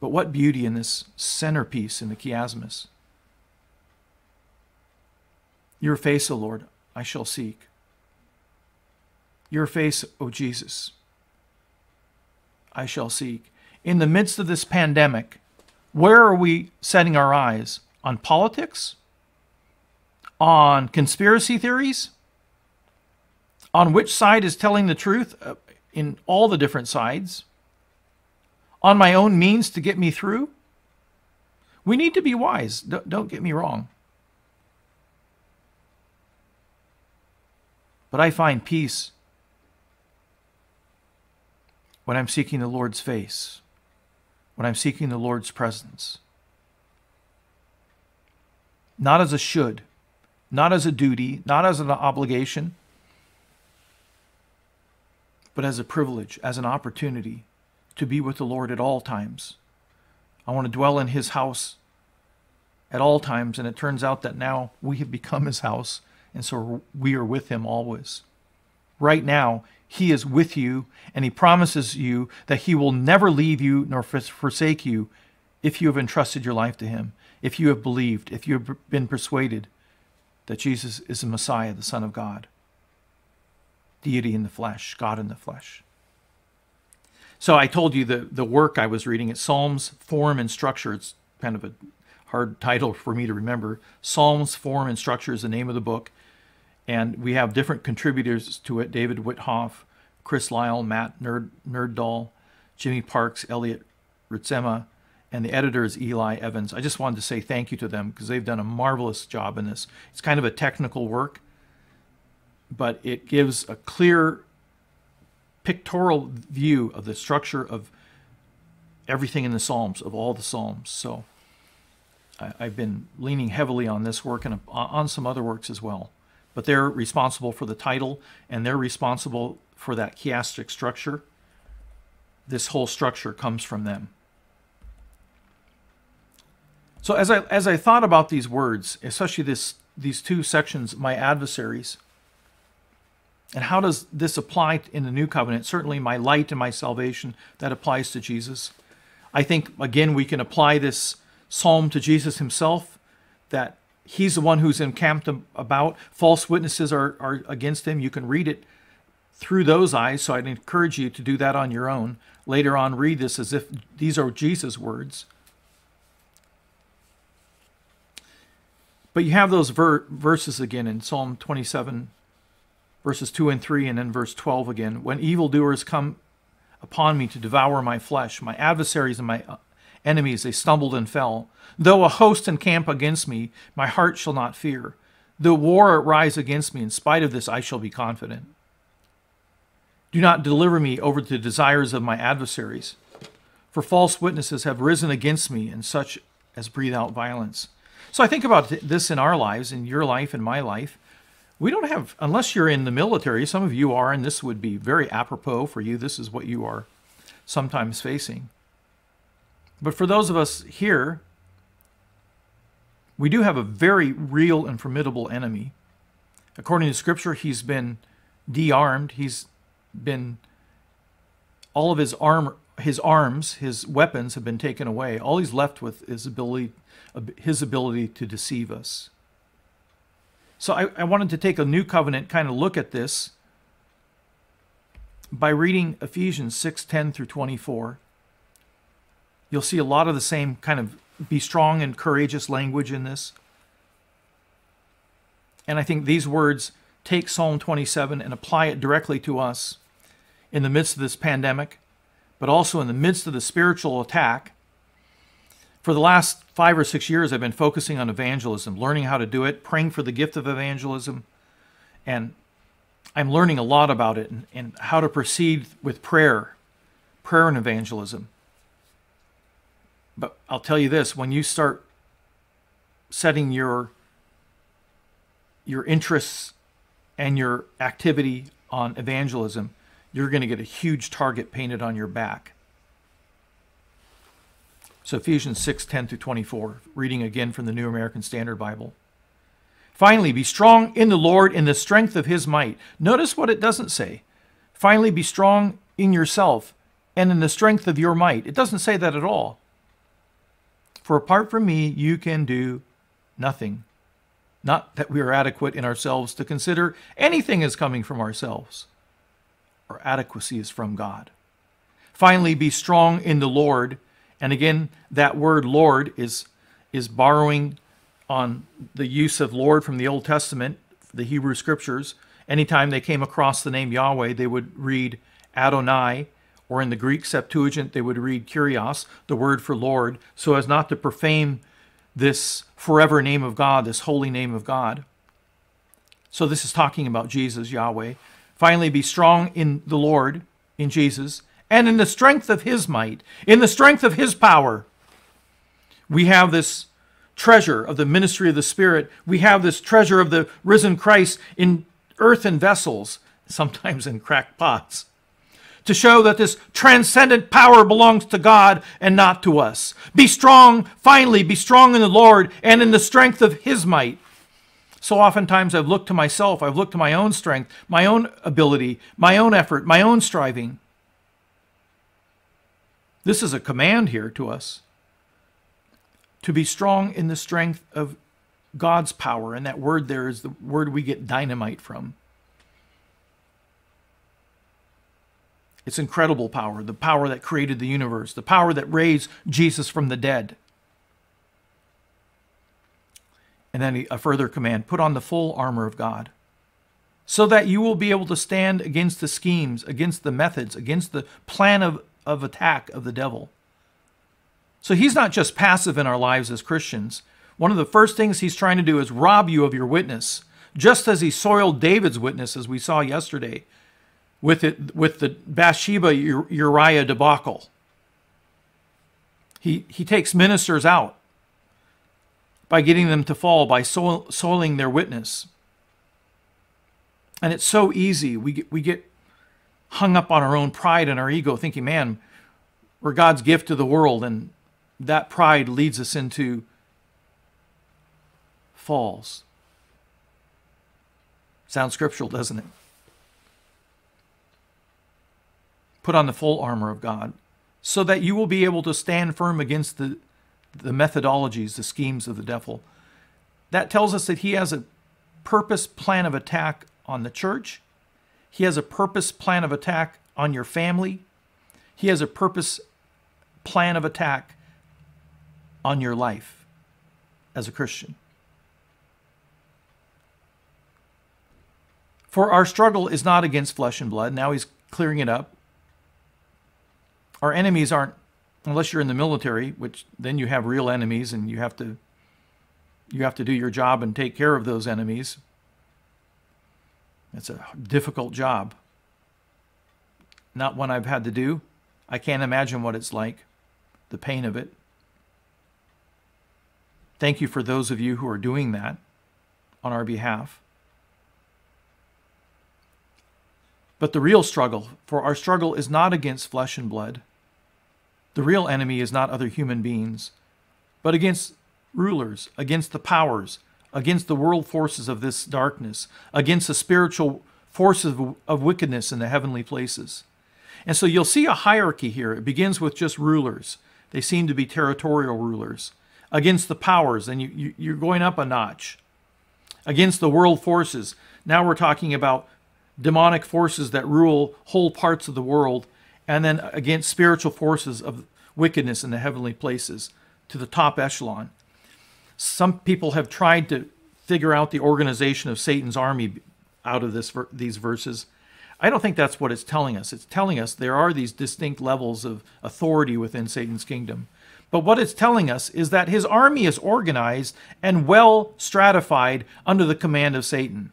But what beauty in this centerpiece in the chiasmus. Your face, O Lord, I shall seek. Your face, O Jesus, I shall seek. In the midst of this pandemic, where are we setting our eyes? On politics? On conspiracy theories? On which side is telling the truth uh, in all the different sides? On my own means to get me through? We need to be wise. Don't get me wrong. But I find peace when I'm seeking the Lord's face when I'm seeking the Lord's presence. Not as a should, not as a duty, not as an obligation, but as a privilege, as an opportunity to be with the Lord at all times. I want to dwell in His house at all times, and it turns out that now we have become His house, and so we are with Him always. Right now, he is with you, and He promises you that He will never leave you nor forsake you if you have entrusted your life to Him, if you have believed, if you have been persuaded that Jesus is the Messiah, the Son of God, deity in the flesh, God in the flesh. So I told you the, the work I was reading, it's Psalms, Form, and Structure. It's kind of a hard title for me to remember. Psalms, Form, and Structure is the name of the book. And we have different contributors to it David Witthoff, Chris Lyle, Matt Nerd, Nerdahl, Jimmy Parks, Elliot Ritzema, and the editor is Eli Evans. I just wanted to say thank you to them because they've done a marvelous job in this. It's kind of a technical work, but it gives a clear pictorial view of the structure of everything in the Psalms, of all the Psalms. So I, have been leaning heavily on this work and on some other works as well but they're responsible for the title and they're responsible for that chiastic structure. This whole structure comes from them. So as I as I thought about these words, especially this these two sections, my adversaries, and how does this apply in the new covenant? Certainly my light and my salvation, that applies to Jesus. I think again we can apply this psalm to Jesus himself that he's the one who's encamped about. False witnesses are, are against him. You can read it through those eyes, so I'd encourage you to do that on your own. Later on, read this as if these are Jesus' words. But you have those ver- verses again in Psalm 27, verses 2 and 3, and then verse 12 again. When evildoers come upon me to devour my flesh, my adversaries and my enemies, they stumbled and fell. Though a host encamp against me, my heart shall not fear. Though war rise against me, in spite of this I shall be confident. Do not deliver me over to the desires of my adversaries, for false witnesses have risen against me, and such as breathe out violence. So I think about this in our lives, in your life, in my life. We don't have, unless you're in the military, some of you are, and this would be very apropos for you. This is what you are sometimes facing. But for those of us here, we do have a very real and formidable enemy. According to Scripture, he's been de-armed. He's been all of his arm, his arms, his weapons have been taken away. All he's left with is ability, his ability to deceive us. So I, I wanted to take a new covenant kind of look at this by reading Ephesians 6 10 through 24. You'll see a lot of the same kind of be strong and courageous language in this. And I think these words take Psalm 27 and apply it directly to us in the midst of this pandemic, but also in the midst of the spiritual attack. For the last five or six years, I've been focusing on evangelism, learning how to do it, praying for the gift of evangelism, and I'm learning a lot about it and, and how to proceed with prayer, prayer and evangelism. But I'll tell you this when you start setting your your interests and your activity on evangelism, you're going to get a huge target painted on your back. So Ephesians 6, 10 through 24, reading again from the New American Standard Bible. Finally, be strong in the Lord in the strength of his might. Notice what it doesn't say. Finally, be strong in yourself and in the strength of your might. It doesn't say that at all. For apart from me, you can do nothing. Not that we are adequate in ourselves to consider anything as coming from ourselves. Our adequacy is from God. Finally, be strong in the Lord. And again, that word Lord is, is borrowing on the use of Lord from the Old Testament, the Hebrew scriptures. Anytime they came across the name Yahweh, they would read Adonai, or in the Greek Septuagint, they would read Kyrios, the word for Lord, so as not to profane this forever name of God, this holy name of God. So this is talking about Jesus, Yahweh. Finally, be strong in the Lord, in Jesus, and in the strength of his might, in the strength of his power. We have this treasure of the ministry of the Spirit. We have this treasure of the risen Christ in earthen vessels, sometimes in cracked pots, to show that this transcendent power belongs to God and not to us. Be strong, finally, be strong in the Lord and in the strength of His might. So oftentimes I've looked to myself, I've looked to my own strength, my own ability, my own effort, my own striving. This is a command here to us to be strong in the strength of God's power. And that word there is the word we get dynamite from. It's incredible power, the power that created the universe, the power that raised Jesus from the dead. And then a further command put on the full armor of God so that you will be able to stand against the schemes, against the methods, against the plan of, of attack of the devil. So he's not just passive in our lives as Christians. One of the first things he's trying to do is rob you of your witness, just as he soiled David's witness, as we saw yesterday, with it with the Bathsheba Uriah debacle. He he takes ministers out by getting them to fall by soil, soiling their witness. And it's so easy. We get, we get hung up on our own pride and our ego, thinking, man, we're God's gift to the world, and that pride leads us into falls. Sounds scriptural, doesn't it? Put on the full armor of God so that you will be able to stand firm against the, the methodologies, the schemes of the devil. That tells us that he has a purpose plan of attack on the church. He has a purpose plan of attack on your family. He has a purpose plan of attack on your life as a Christian. For our struggle is not against flesh and blood. Now he's clearing it up. Our enemies aren't, unless you're in the military, which then you have real enemies and you have to you have to do your job and take care of those enemies. It's a difficult job. Not one I've had to do. I can't imagine what it's like, the pain of it. Thank you for those of you who are doing that on our behalf. But the real struggle, for our struggle is not against flesh and blood. The real enemy is not other human beings, but against rulers, against the powers, against the world forces of this darkness, against the spiritual forces of, wickedness in the heavenly places. And so you'll see a hierarchy here. It begins with just rulers. They seem to be territorial rulers against the powers, and you, you, you're going up a notch. against the world forces. Now we're talking about demonic forces that rule whole parts of the world, and then against spiritual forces of wickedness in the heavenly places to the top echelon. Some people have tried to figure out the organization of Satan's army out of this these verses. I don't think that's what it's telling us. It's telling us there are these distinct levels of authority within Satan's kingdom. But what it's telling us is that his army is organized and well stratified under the command of Satan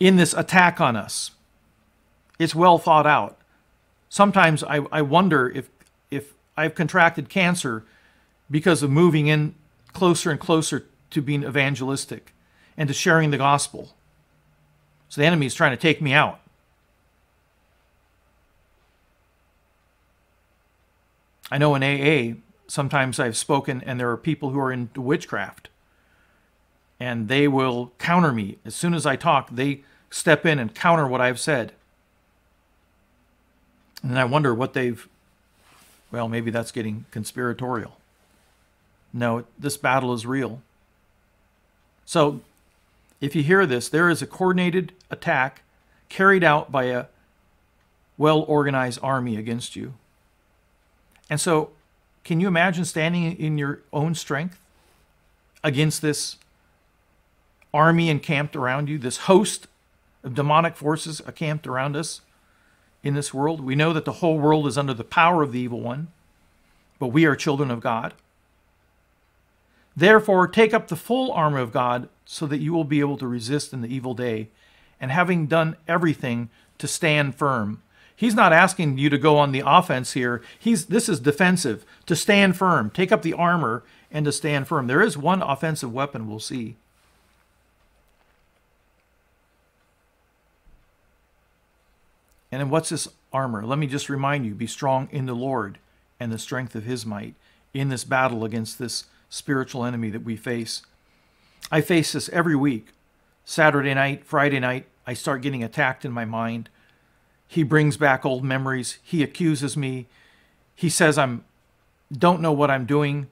in this attack on us. It's well thought out. Sometimes I, I wonder if, if I've contracted cancer because of moving in closer and closer to being evangelistic and to sharing the gospel. So the enemy is trying to take me out. I know in AA, sometimes I've spoken and there are people who are into witchcraft and they will counter me. As soon as I talk, they step in and counter what I've said. And I wonder what they've, well, maybe that's getting conspiratorial. No, this battle is real. So if you hear this, there is a coordinated attack carried out by a well organized army against you. And so, can you imagine standing in your own strength against this army encamped around you, this host of demonic forces encamped around us in this world? We know that the whole world is under the power of the evil one, but we are children of God. Therefore, take up the full armor of God so that you will be able to resist in the evil day, and having done everything, to stand firm. He's not asking you to go on the offense here. He's this is defensive, to stand firm, take up the armor and to stand firm. There is one offensive weapon we'll see. And then what's this armor? Let me just remind you, be strong in the Lord and the strength of his might in this battle against this spiritual enemy that we face. I face this every week. Saturday night, Friday night, I start getting attacked in my mind. He brings back old memories. He accuses me. He says I'm don't know what I'm doing.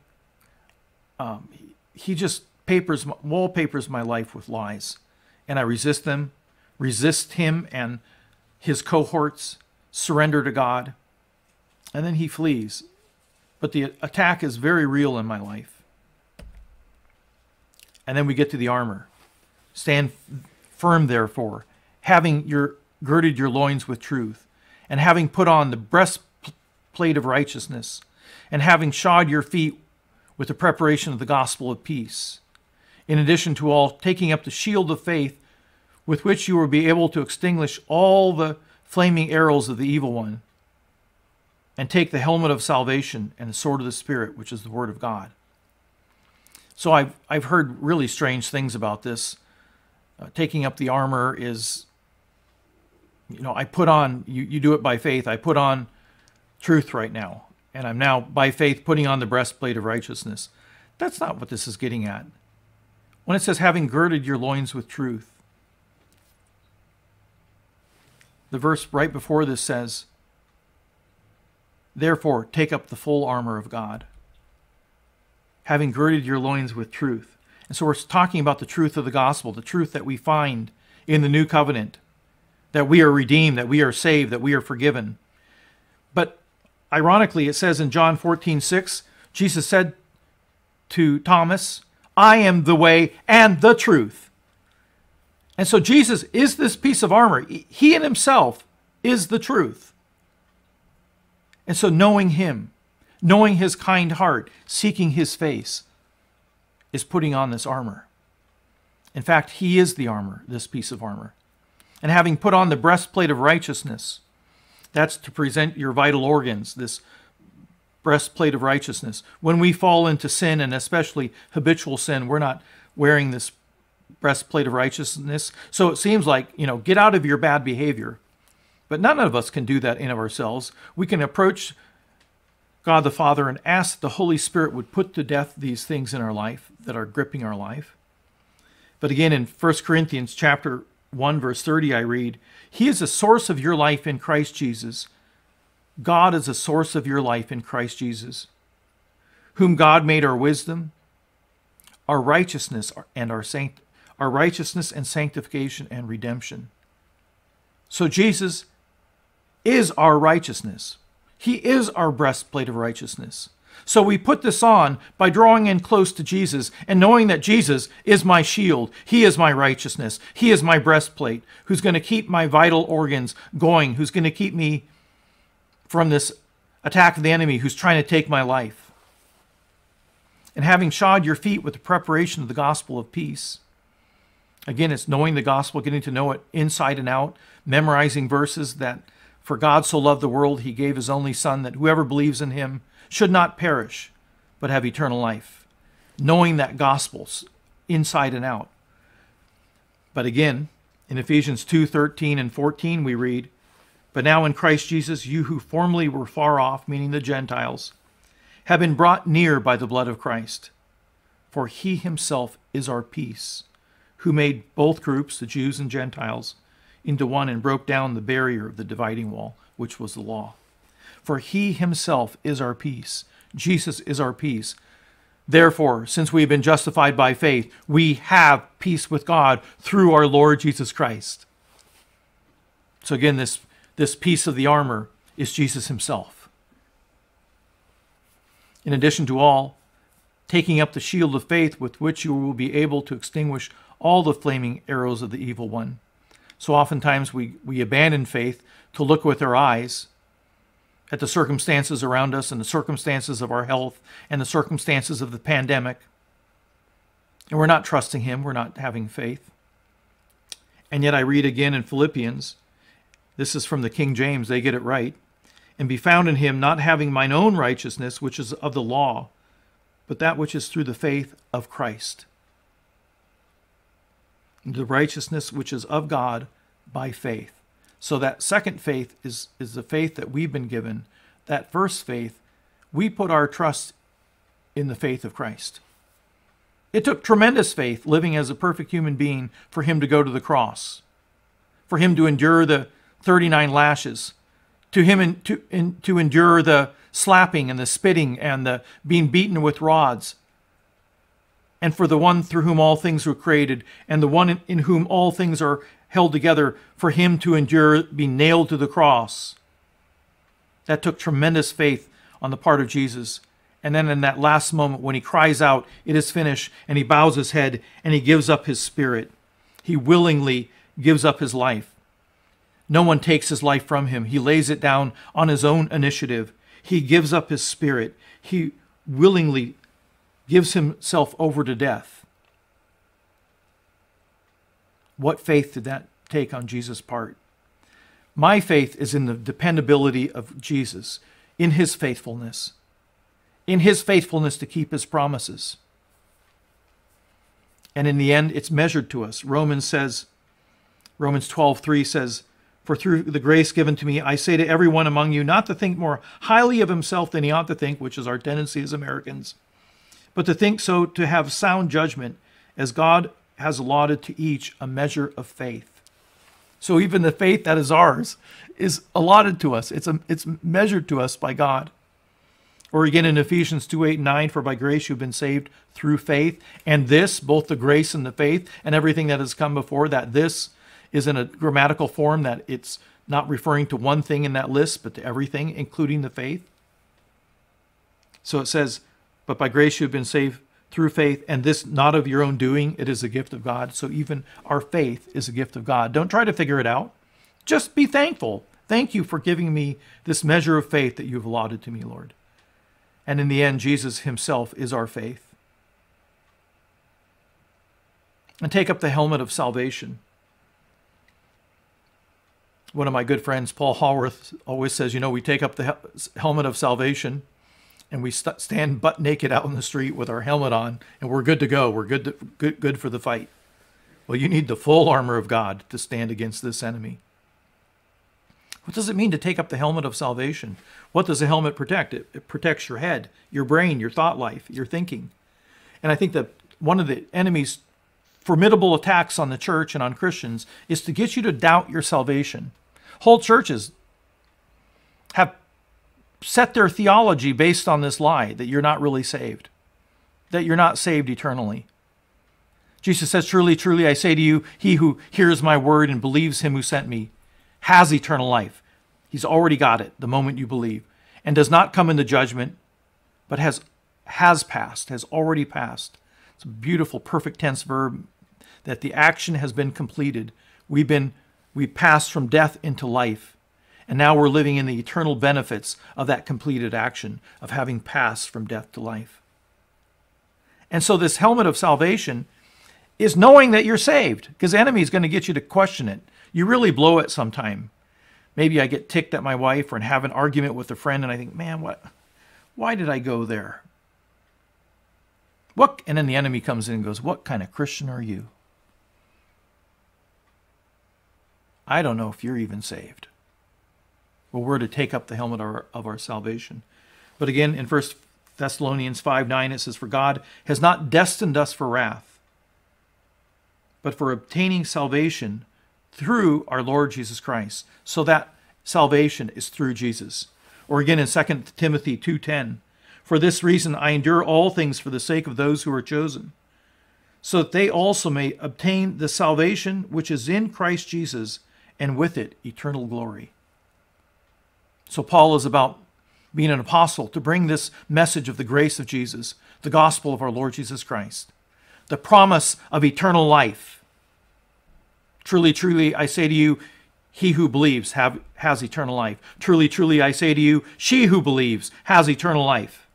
Um, he just papers wallpapers my life with lies, and I resist them, resist him and his cohorts, surrender to God, and then he flees. But the attack is very real in my life. And then we get to the armor. Stand firm, therefore, having your girded your loins with truth, and having put on the breastplate of righteousness, and having shod your feet with the preparation of the gospel of peace. In addition to all, taking up the shield of faith, with which you will be able to extinguish all the flaming arrows of the evil one, and take the helmet of salvation and the sword of the Spirit, which is the word of God. So I've, I've heard really strange things about this. Uh, taking up the armor is, you know, I put on, you, you do it by faith. I put on truth right now. And I'm now, by faith, putting on the breastplate of righteousness. That's not what this is getting at. When it says, having girded your loins with truth, the verse right before this says, Therefore, take up the full armor of God having girded your loins with truth. And so we're talking about the truth of the gospel, the truth that we find in the new covenant, that we are redeemed, that we are saved, that we are forgiven. But ironically, it says in John 14, 6, Jesus said to Thomas, I am the way and the truth. And so Jesus is this piece of armor. He in himself is the truth. And so knowing him, knowing his kind heart, seeking his face, is putting on this armor. In fact, he is the armor, this piece of armor. And having put on the breastplate of righteousness, that's to present your vital organs, this breastplate of righteousness. When we fall into sin, and especially habitual sin, we're not wearing this breastplate of righteousness. So it seems like, you know, get out of your bad behavior. But none of us can do that in of ourselves. We can approach God the Father and ask that the Holy Spirit would put to death these things in our life that are gripping our life. But again, in 1 Corinthians chapter 1, verse 30, I read, He is a source of your life in Christ Jesus. God is a source of your life in Christ Jesus, whom God made our wisdom, our righteousness, and our saint, our righteousness and sanctification and redemption. So Jesus is our righteousness. He is our breastplate of righteousness. So we put this on by drawing in close to Jesus and knowing that Jesus is my shield. He is my righteousness. He is my breastplate, who's going to keep my vital organs going, who's going to keep me from this attack of the enemy who's trying to take my life. And having shod your feet with the preparation of the gospel of peace. Again, it's knowing the gospel, getting to know it inside and out, memorizing verses that for God so loved the world, he gave his only Son, that whoever believes in him should not perish, but have eternal life. Knowing that gospel's inside and out. But again, in Ephesians 2 13 and 14, we read, But now in Christ Jesus, you who formerly were far off, meaning the Gentiles, have been brought near by the blood of Christ. For he himself is our peace, who made both groups, the Jews and Gentiles, into one and broke down the barrier of the dividing wall, which was the law. For he himself is our peace. Jesus is our peace. Therefore, since we have been justified by faith, we have peace with God through our Lord Jesus Christ. So again, this, this piece of the armor is Jesus himself. In addition to all, taking up the shield of faith with which you will be able to extinguish all the flaming arrows of the evil one. So oftentimes we, we abandon faith to look with our eyes at the circumstances around us and the circumstances of our health and the circumstances of the pandemic. And we're not trusting Him, we're not having faith. And yet I read again in Philippians, this is from the King James, they get it right, and be found in Him, not having mine own righteousness, which is of the law, but that which is through the faith of Christ the righteousness which is of God by faith. So that second faith is, is the faith that we've been given. That first faith, we put our trust in the faith of Christ. It took tremendous faith living as a perfect human being for him to go to the cross, for him to endure the 39 lashes, to him in, to, in, to endure the slapping and the spitting and the being beaten with rods, and for the one through whom all things were created, and the one in whom all things are held together, for him to endure, be nailed to the cross. That took tremendous faith on the part of Jesus. And then in that last moment, when he cries out, It is finished, and he bows his head and he gives up his spirit, he willingly gives up his life. No one takes his life from him. He lays it down on his own initiative. He gives up his spirit. He willingly gives himself over to death. What faith did that take on Jesus' part? My faith is in the dependability of Jesus, in his faithfulness, in his faithfulness to keep his promises. And in the end, it's measured to us. Romans says, Romans 12, 3 says, For through the grace given to me, I say to everyone among you not to think more highly of himself than he ought to think, which is our tendency as Americans but to think so to have sound judgment, as God has allotted to each a measure of faith. So even the faith that is ours is allotted to us. It's, a, it's measured to us by God. Or again in Ephesians 2 8 and 9, for by grace you've been saved through faith. And this, both the grace and the faith, and everything that has come before, that this is in a grammatical form that it's not referring to one thing in that list, but to everything, including the faith. So it says, but by grace you have been saved through faith, and this not of your own doing, it is a gift of God. So even our faith is a gift of God. Don't try to figure it out. Just be thankful. Thank you for giving me this measure of faith that you've allotted to me, Lord. And in the end, Jesus himself is our faith. And take up the helmet of salvation. One of my good friends, Paul Haworth, always says, you know, we take up the helmet of salvation and we st- stand butt naked out in the street with our helmet on, and we're good to go. We're good, to, good, good for the fight. Well, you need the full armor of God to stand against this enemy. What does it mean to take up the helmet of salvation? What does a helmet protect? It, it protects your head, your brain, your thought life, your thinking. And I think that one of the enemy's formidable attacks on the church and on Christians is to get you to doubt your salvation. Whole churches have set their theology based on this lie that you're not really saved, that you're not saved eternally. Jesus says, Truly, truly, I say to you, he who hears my word and believes him who sent me has eternal life. He's already got it the moment you believe, and does not come into judgment, but has has passed, has already passed. It's a beautiful, perfect tense verb that the action has been completed. We've been we passed from death into life. And now we're living in the eternal benefits of that completed action of having passed from death to life. And so this helmet of salvation is knowing that you're saved because the enemy is going to get you to question it. You really blow it sometime. Maybe I get ticked at my wife or have an argument with a friend and I think, man, what why did I go there? What and then the enemy comes in and goes, What kind of Christian are you? I don't know if you're even saved. Well, we're to take up the helmet of our, salvation. But again, in First Thessalonians 5 9, it says, For God has not destined us for wrath, but for obtaining salvation through our Lord Jesus Christ. So that salvation is through Jesus. Or again in 2 Timothy 2:10, For this reason I endure all things for the sake of those who are chosen, so that they also may obtain the salvation which is in Christ Jesus and with it eternal glory. So Paul is about being an apostle to bring this message of the grace of Jesus, the gospel of our Lord Jesus Christ, the promise of eternal life. Truly, truly, I say to you, he who believes have, has eternal life. Truly, truly, I say to you, she who believes has eternal life.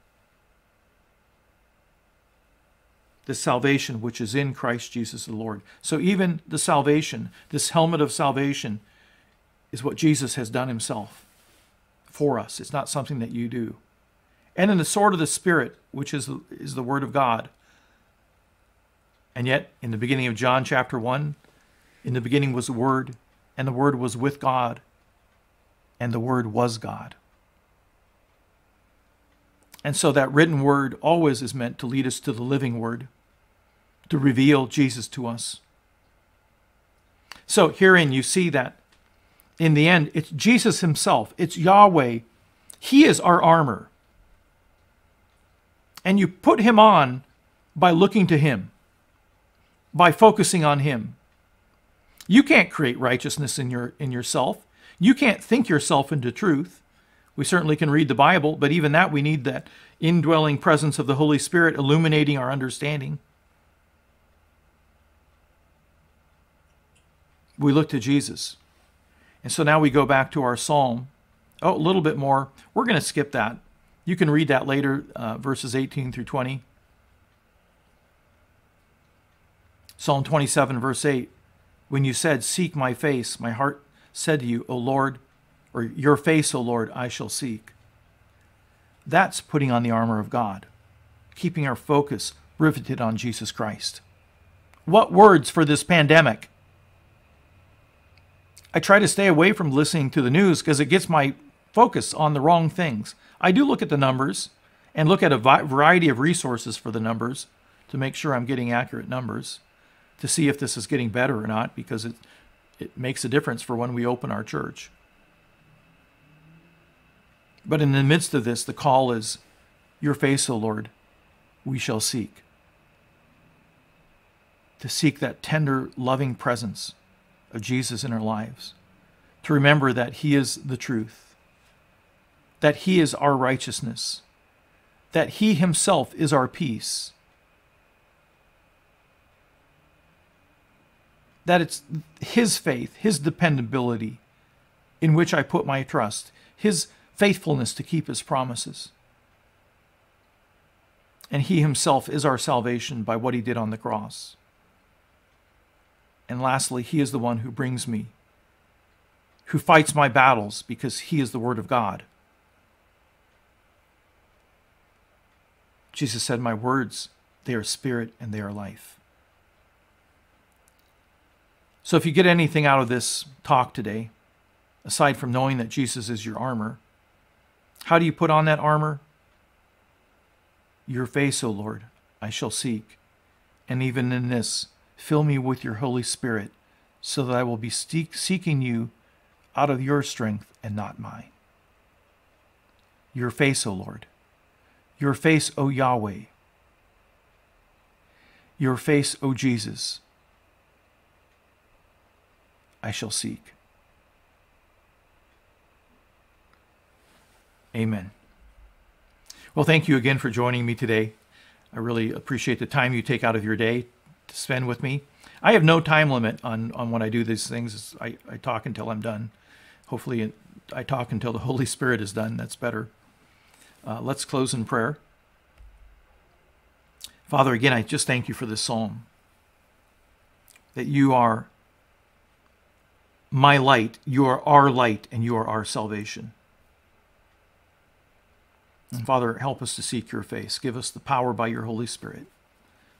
The salvation which is in Christ Jesus the Lord. So, even the salvation, this helmet of salvation, is what Jesus has done himself for us. It's not something that you do. And in the sword of the Spirit, which is, is the Word of God. And yet, in the beginning of John chapter 1, in the beginning was the Word, and the Word was with God, and the Word was God. And so that written Word always is meant to lead us to the living Word, to reveal Jesus to us. So herein you see that in the end, it's Jesus Himself, it's Yahweh. He is our armor. And you put Him on by looking to Him, by focusing on Him. You can't create righteousness in, your, in yourself. You can't think yourself into truth. We certainly can read the Bible, but even that we need that indwelling presence of the Holy Spirit illuminating our understanding. We look to Jesus. And so now we go back to our psalm. Oh, a little bit more. We're going to skip that. You can read that later, uh, verses 18 through 20. Psalm 27, verse 8. When you said, Seek my face, my heart said to you, O Lord, or your face, O Lord, I shall seek. That's putting on the armor of God, keeping our focus riveted on Jesus Christ. What words for this pandemic? I try to stay away from listening to the news because it gets my focus on the wrong things. I do look at the numbers and look at a variety of resources for the numbers to make sure I'm getting accurate numbers to see if this is getting better or not because it, it makes a difference for when we open our church. But in the midst of this, the call is, Your face, O Lord, we shall seek. To seek that tender, loving presence of Jesus in our lives, to remember that He is the truth, that He is our righteousness, that He Himself is our peace, that it's His faith, His dependability in which I put my trust, His faithfulness to keep His promises. And He Himself is our salvation by what He did on the cross. And lastly, He is the one who brings me, who fights my battles because He is the Word of God. Jesus said, My words, they are spirit and they are life. So if you get anything out of this talk today, aside from knowing that Jesus is your armor, how do you put on that armor? Your face, O Lord, I shall seek, and even in this, Fill me with your Holy Spirit so that I will be seeking you out of your strength and not mine. Your face, O Lord. Your face, O Yahweh. Your face, O Jesus, I shall seek. Amen. Well, thank you again for joining me today. I really appreciate the time you take out of your day to spend with me. I have no time limit on, on when I do these things. I, I talk until I'm done. Hopefully, I talk until the Holy Spirit is done. That's better. Uh, let's close in prayer. Father, again, I just thank you for this psalm. That you are my light, you are our light, and you are our salvation. And Father, help us to seek your face. Give us the power by your Holy Spirit.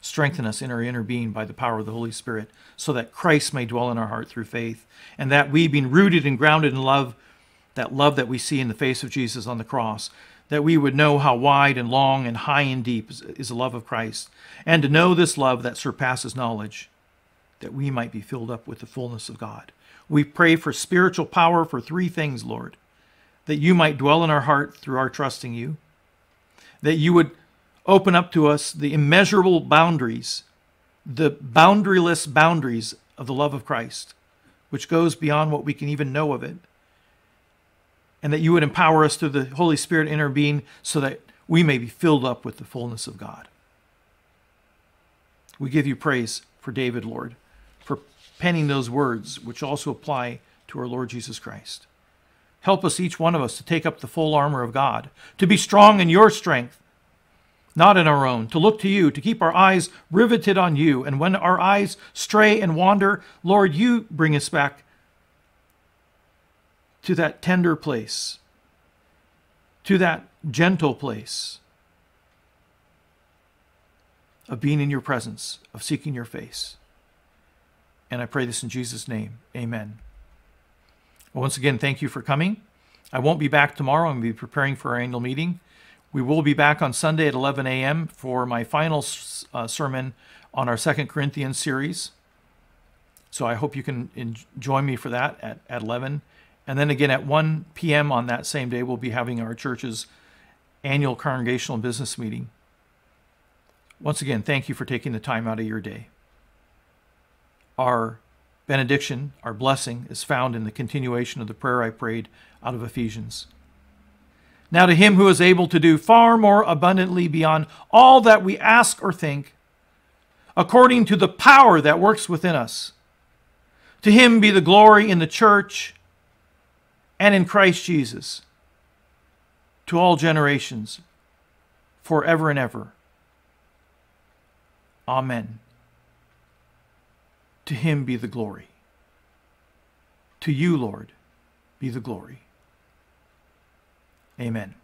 Strengthen us in our inner being by the power of the Holy Spirit, so that Christ may dwell in our heart through faith, and that we, being rooted and grounded in love, that love that we see in the face of Jesus on the cross, that we would know how wide and long and high and deep is the love of Christ, and to know this love that surpasses knowledge, that we might be filled up with the fullness of God. We pray for spiritual power for three things, Lord that you might dwell in our heart through our trusting you, that you would open up to us the immeasurable boundaries, the boundaryless boundaries of the love of Christ, which goes beyond what we can even know of it, and that you would empower us through the Holy Spirit intervene so that we may be filled up with the fullness of God. We give you praise for David, Lord, for penning those words, which also apply to our Lord Jesus Christ. Help us, each one of us, to take up the full armor of God, to be strong in your strength, not in our own, to look to you, to keep our eyes riveted on you. And when our eyes stray and wander, Lord, you bring us back to that tender place, to that gentle place of being in your presence, of seeking your face. And I pray this in Jesus' name. Amen. Well, once again, thank you for coming. I won't be back tomorrow. I'm going to be preparing for our annual meeting. We will be back on Sunday at 11 a.m. for my final uh, sermon on our Second Corinthians series. So I hope you can join me for that at, at 11. And then again at 1 p.m. on that same day, we'll be having our church's annual congregational business meeting. Once again, thank you for taking the time out of your day. Our benediction, our blessing, is found in the continuation of the prayer I prayed out of Ephesians. Now, to him who is able to do far more abundantly beyond all that we ask or think, according to the power that works within us, to him be the glory in the church and in Christ Jesus to all generations, forever and ever. Amen. To him be the glory. To you, Lord, be the glory. Amen.